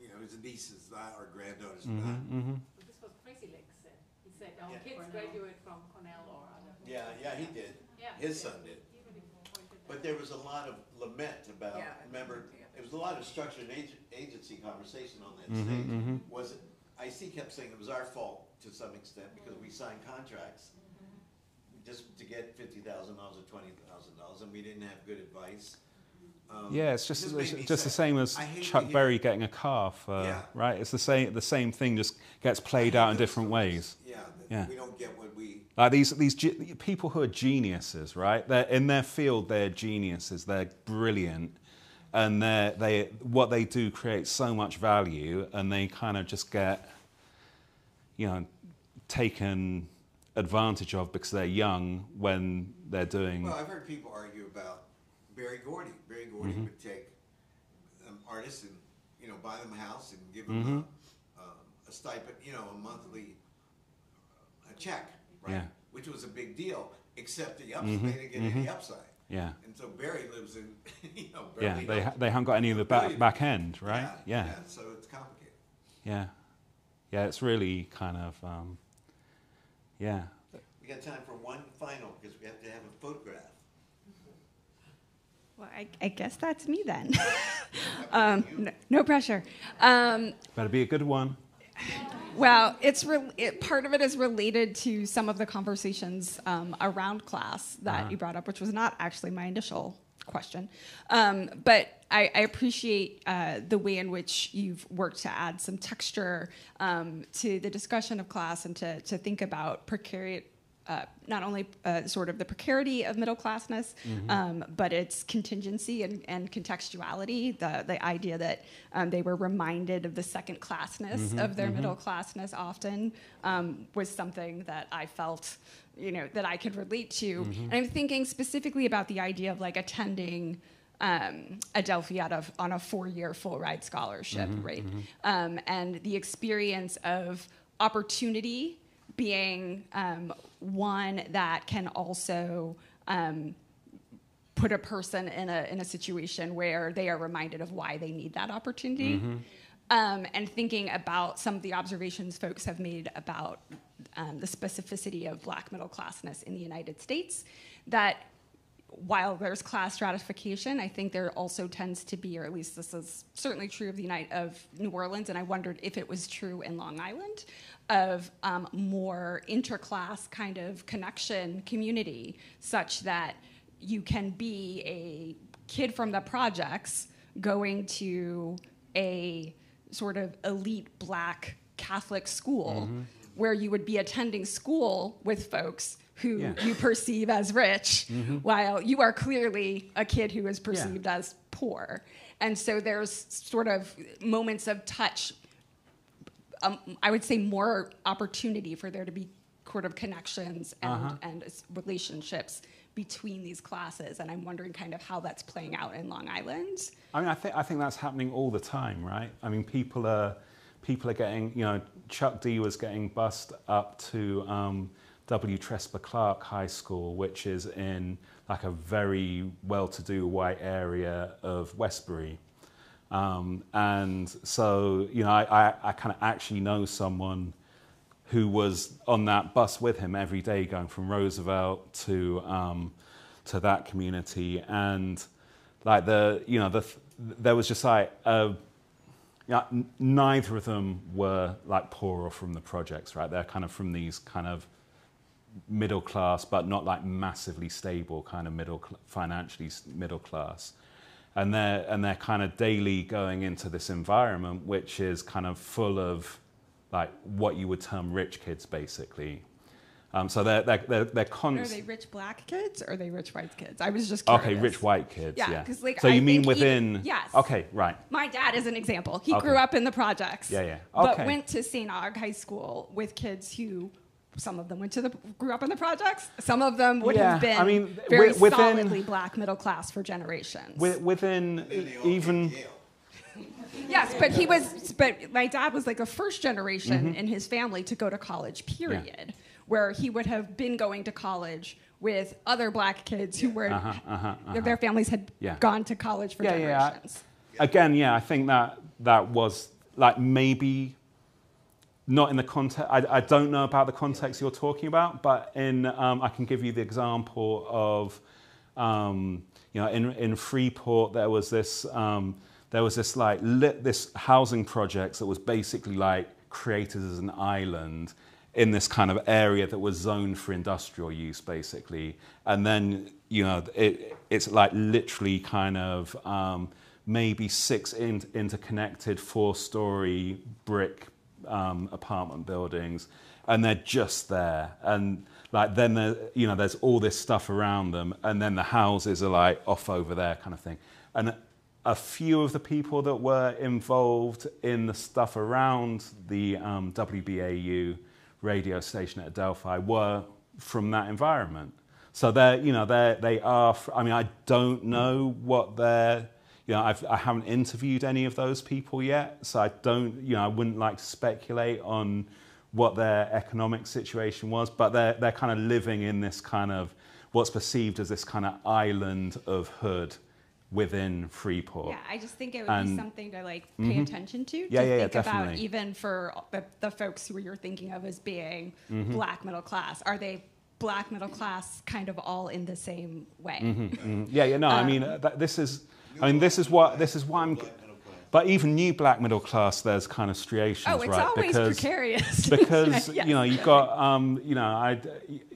[SPEAKER 1] you know, his niece is not or granddaughter is not.
[SPEAKER 3] Mm-hmm.
[SPEAKER 9] This was Crazy Legs said. He said our
[SPEAKER 1] Yeah.
[SPEAKER 9] kids graduate from Cornell or other.
[SPEAKER 1] Yeah, yeah, he did.
[SPEAKER 9] Yeah.
[SPEAKER 1] His son did.
[SPEAKER 9] He really pointed that
[SPEAKER 1] But there was a lot of lament about,
[SPEAKER 6] Yeah.
[SPEAKER 1] remember, it was a lot of structured ag- agency conversation on that
[SPEAKER 3] Mhm,
[SPEAKER 1] stage.
[SPEAKER 3] mhm.
[SPEAKER 1] Was it, IC kept saying it was our fault to some extent because we signed contracts just to get fifty thousand dollars or twenty thousand dollars and we didn't have good advice. Um,
[SPEAKER 3] Yeah, it's
[SPEAKER 1] it
[SPEAKER 3] just
[SPEAKER 1] made
[SPEAKER 3] it's
[SPEAKER 1] me
[SPEAKER 3] just the
[SPEAKER 1] sad.
[SPEAKER 3] same as
[SPEAKER 1] I hate to
[SPEAKER 3] Chuck
[SPEAKER 1] hear-
[SPEAKER 3] Berry getting a car for
[SPEAKER 1] Yeah.
[SPEAKER 3] right. It's the same the same thing, just gets played out in different
[SPEAKER 1] stories.
[SPEAKER 3] ways.
[SPEAKER 1] Yeah, that
[SPEAKER 3] Yeah.
[SPEAKER 1] we don't get what we,
[SPEAKER 3] Like these these people who are geniuses, right? They're in their field. They're geniuses. They're brilliant, and they're, they what they do creates so much value, and they kind of just get, you know, taken advantage of because they're young when they're doing.
[SPEAKER 1] well, I've heard people argue about Berry Gordy. Berry Gordy
[SPEAKER 3] Mm-hmm.
[SPEAKER 1] would take um, artists and, you know, buy them a house and give
[SPEAKER 3] Mm-hmm.
[SPEAKER 1] them a, um, a stipend, you know, a monthly, uh, a check, right?
[SPEAKER 3] Yeah.
[SPEAKER 1] Which was a big deal, except the upside,
[SPEAKER 3] Mhm,
[SPEAKER 1] they didn't get any upside.
[SPEAKER 3] yeah,
[SPEAKER 1] And so Berry lives in, you know,
[SPEAKER 3] yeah. They ha- they haven't got any of the back back end, right?
[SPEAKER 1] Yeah,
[SPEAKER 3] Yeah,
[SPEAKER 1] So it's complicated.
[SPEAKER 3] yeah, yeah. It's really kind of um, yeah.
[SPEAKER 1] We got time for one final because we have to have a photograph.
[SPEAKER 10] Well, I, I guess that's me then. um, no, no pressure. Um,
[SPEAKER 3] Better be a good one.
[SPEAKER 10] Well, it's re- it, part of it is related to some of the conversations um, around class that
[SPEAKER 3] Uh-huh.
[SPEAKER 10] you brought up, which was not actually my initial question. Um, but I, I appreciate uh, the way in which you've worked to add some texture um, to the discussion of class and to, to think about precariat. Uh, not only uh, sort of the precarity of middle classness, um, but its contingency and, and contextuality. The the idea that um, they were reminded of the second classness of their middle classness often um, was something that I felt, you know, that I could relate to. And I'm thinking specifically about the idea of like attending um, Adelphi out of, on a four-year full ride scholarship, right? Um, and the experience of opportunity being um, one that can also um, put a person in a in a situation where they are reminded of why they need that opportunity. Um, and thinking about some of the observations folks have made about um, the specificity of black middle classness in the United States, that while there's class stratification, I think there also tends to be, or at least this is certainly true of the United of New Orleans, and I wondered if it was true in Long Island, of um, more interclass kind of connection community, such that you can be a kid from the projects going to a sort of elite black Catholic school where you would be attending school with folks who
[SPEAKER 3] Yeah.
[SPEAKER 10] you perceive as rich, while you are clearly a kid who is perceived as poor. And so there's sort of moments of touch. Um, I would say more opportunity for there to be sort of connections and,
[SPEAKER 3] Uh-huh.
[SPEAKER 10] and relationships between these classes, and I'm wondering kind of how that's playing out in Long Island.
[SPEAKER 3] I mean, I think I think that's happening all the time, right? I mean, people are people are getting, you know, Chuck D was getting bussed up to um, W. Tresper Clark High School, which is in like a very well-to-do white area of Westbury. Um, and so, you know, I, I, I kind of actually know someone who was on that bus with him every day going from Roosevelt to, um, to that community. And like the, you know, the, there was just like, uh, you know, neither of them were like poor or from the projects, right? They're kind of from these kind of middle class, but not like massively stable kind of middle, financially middle class. And they're, and they're kind of daily going into this environment, which is kind of full of like what you would term rich kids, basically. Um, so they're, they're, they're, they're
[SPEAKER 10] Are they rich black kids or are they rich white kids? I was just curious.
[SPEAKER 3] Okay, rich white kids,
[SPEAKER 10] Yeah,
[SPEAKER 3] yeah.
[SPEAKER 10] 'cause, like,
[SPEAKER 3] so
[SPEAKER 10] I
[SPEAKER 3] you mean
[SPEAKER 10] think even-
[SPEAKER 3] within...
[SPEAKER 10] yes.
[SPEAKER 3] Okay, right.
[SPEAKER 10] My dad is an example. He
[SPEAKER 3] Okay.
[SPEAKER 10] grew up in the projects.
[SPEAKER 3] Yeah, yeah. Okay.
[SPEAKER 10] But went to St. Aug High School with kids who some of them went to the grew up in the projects. Some of them would
[SPEAKER 3] Yeah,
[SPEAKER 10] have been
[SPEAKER 3] I mean,
[SPEAKER 10] very
[SPEAKER 3] wi- within-
[SPEAKER 10] solidly black middle class for generations.
[SPEAKER 3] Within even...
[SPEAKER 10] yes, but he was but my dad was like a first generation
[SPEAKER 3] Mhm.
[SPEAKER 10] in his family to go to college, period. Where he would have been going to college with other black kids who were
[SPEAKER 3] Uh-huh, uh-huh, uh-huh.
[SPEAKER 10] their families had
[SPEAKER 3] Yeah.
[SPEAKER 10] gone to college for
[SPEAKER 3] Yeah, yeah, I-
[SPEAKER 10] generations.
[SPEAKER 3] again, yeah, I think that that was like maybe not in the context. I, I don't know about the context you're talking about, but in um, I can give you the example of um, you know in in Freeport there was this um, there was this like lit, this housing project that was basically like created as an island in this kind of area that was zoned for industrial use basically and then you know it, it's like literally kind of um, maybe six in, interconnected four story brick um, apartment buildings and they're just there and like then there you know there's all this stuff around them and then the houses are like off over there kind of thing and a few of the people that were involved in the stuff around the um, WBAU radio station at Adelphi were from that environment. So they're, you know, they're, they are. I mean, I don't know what they're. You know, I've, I haven't interviewed any of those people yet, so I don't. You know, I wouldn't like to speculate on what their economic situation was, but they're they're kind of living in this kind of what's perceived as this kind of island of hood within Freeport.
[SPEAKER 10] Yeah, I just think it would
[SPEAKER 3] And-
[SPEAKER 10] be something to like pay
[SPEAKER 3] Mhm.
[SPEAKER 10] attention to.
[SPEAKER 3] Yeah,
[SPEAKER 10] to
[SPEAKER 3] yeah, yeah,
[SPEAKER 10] think about even for the, the folks who you're thinking of as being
[SPEAKER 3] Mhm.
[SPEAKER 10] black middle class. Are they black middle class kind of all in the same way?
[SPEAKER 3] Mhm, mhm. Yeah, yeah, no, I mean,
[SPEAKER 10] Um,
[SPEAKER 3] uh, that, this is, I mean, this is what, this is why I'm, but even new black middle class, there's kind of striations,
[SPEAKER 10] Oh, it's
[SPEAKER 3] right?
[SPEAKER 10] always
[SPEAKER 3] because,
[SPEAKER 10] precarious.
[SPEAKER 3] because,
[SPEAKER 10] Yes.
[SPEAKER 3] you know, you've got, um, you know, I,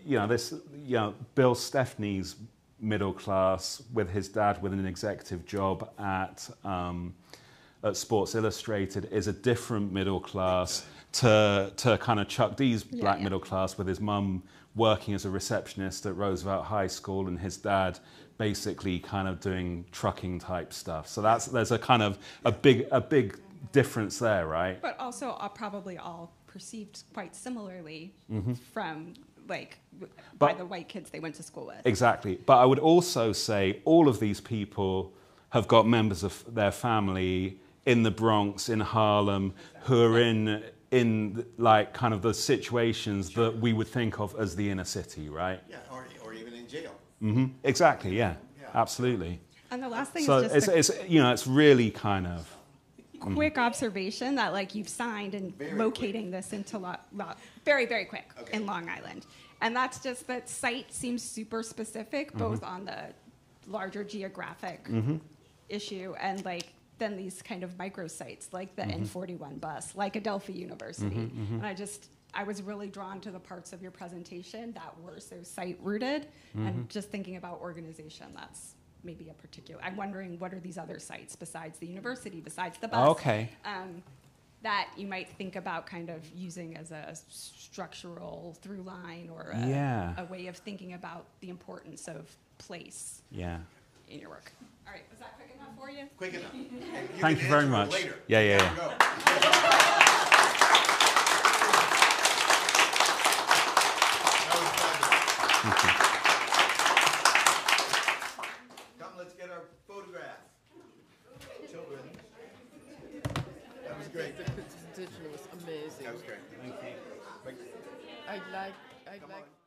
[SPEAKER 3] you know, this, you know, Bill Stephney's middle class with his dad with an executive job at, um, at Sports Illustrated is a different middle class to, to kind of Chuck D's
[SPEAKER 10] Yeah,
[SPEAKER 3] black
[SPEAKER 10] yeah.
[SPEAKER 3] middle class with his mum working as a receptionist at Roosevelt High School and his dad basically kind of doing trucking type stuff. So that's there's a kind of a big a big difference there, right?
[SPEAKER 10] But also are probably all perceived quite similarly
[SPEAKER 3] Mhm.
[SPEAKER 10] from like w- by the white kids they went to school with.
[SPEAKER 3] Exactly. But I would also say all of these people have got members of their family in the Bronx, in Harlem, who are in in like kind of the situations that we would think of as the inner city, right?
[SPEAKER 1] Yeah, or, or even in jail.
[SPEAKER 3] hmm Exactly. Yeah. Absolutely.
[SPEAKER 10] And the last thing
[SPEAKER 3] So
[SPEAKER 10] is
[SPEAKER 3] it's,
[SPEAKER 10] just a
[SPEAKER 3] it's you know it's really kind of mhm.
[SPEAKER 10] quick observation that like you've signed and locating this into lo- lo- very very quick in Long Island, and that's just that site seems super specific both
[SPEAKER 3] Mhm.
[SPEAKER 10] on the larger geographic
[SPEAKER 3] Mhm.
[SPEAKER 10] issue and like then these kind of microsites like the
[SPEAKER 3] Mhm.
[SPEAKER 10] N41 bus, like Adelphi University, and I just I was really drawn to the parts of your presentation that were so site rooted,
[SPEAKER 3] Mhm.
[SPEAKER 10] and just thinking about organization. That's maybe a particular. I'm wondering what are these other sites besides the university, besides the bus,
[SPEAKER 3] Okay.
[SPEAKER 10] um, that you might think about kind of using as a structural through line or a,
[SPEAKER 3] Yeah.
[SPEAKER 10] a way of thinking about the importance of place
[SPEAKER 3] yeah.
[SPEAKER 10] in your work. All right, was that quick enough for you?
[SPEAKER 1] Quick enough.
[SPEAKER 3] Thank you very much. Yeah, yeah, yeah. Come, let's get our photograph. Children.
[SPEAKER 1] That was great.
[SPEAKER 6] The presentation was amazing.
[SPEAKER 1] That was great.
[SPEAKER 3] Thank you.
[SPEAKER 6] I like. I like.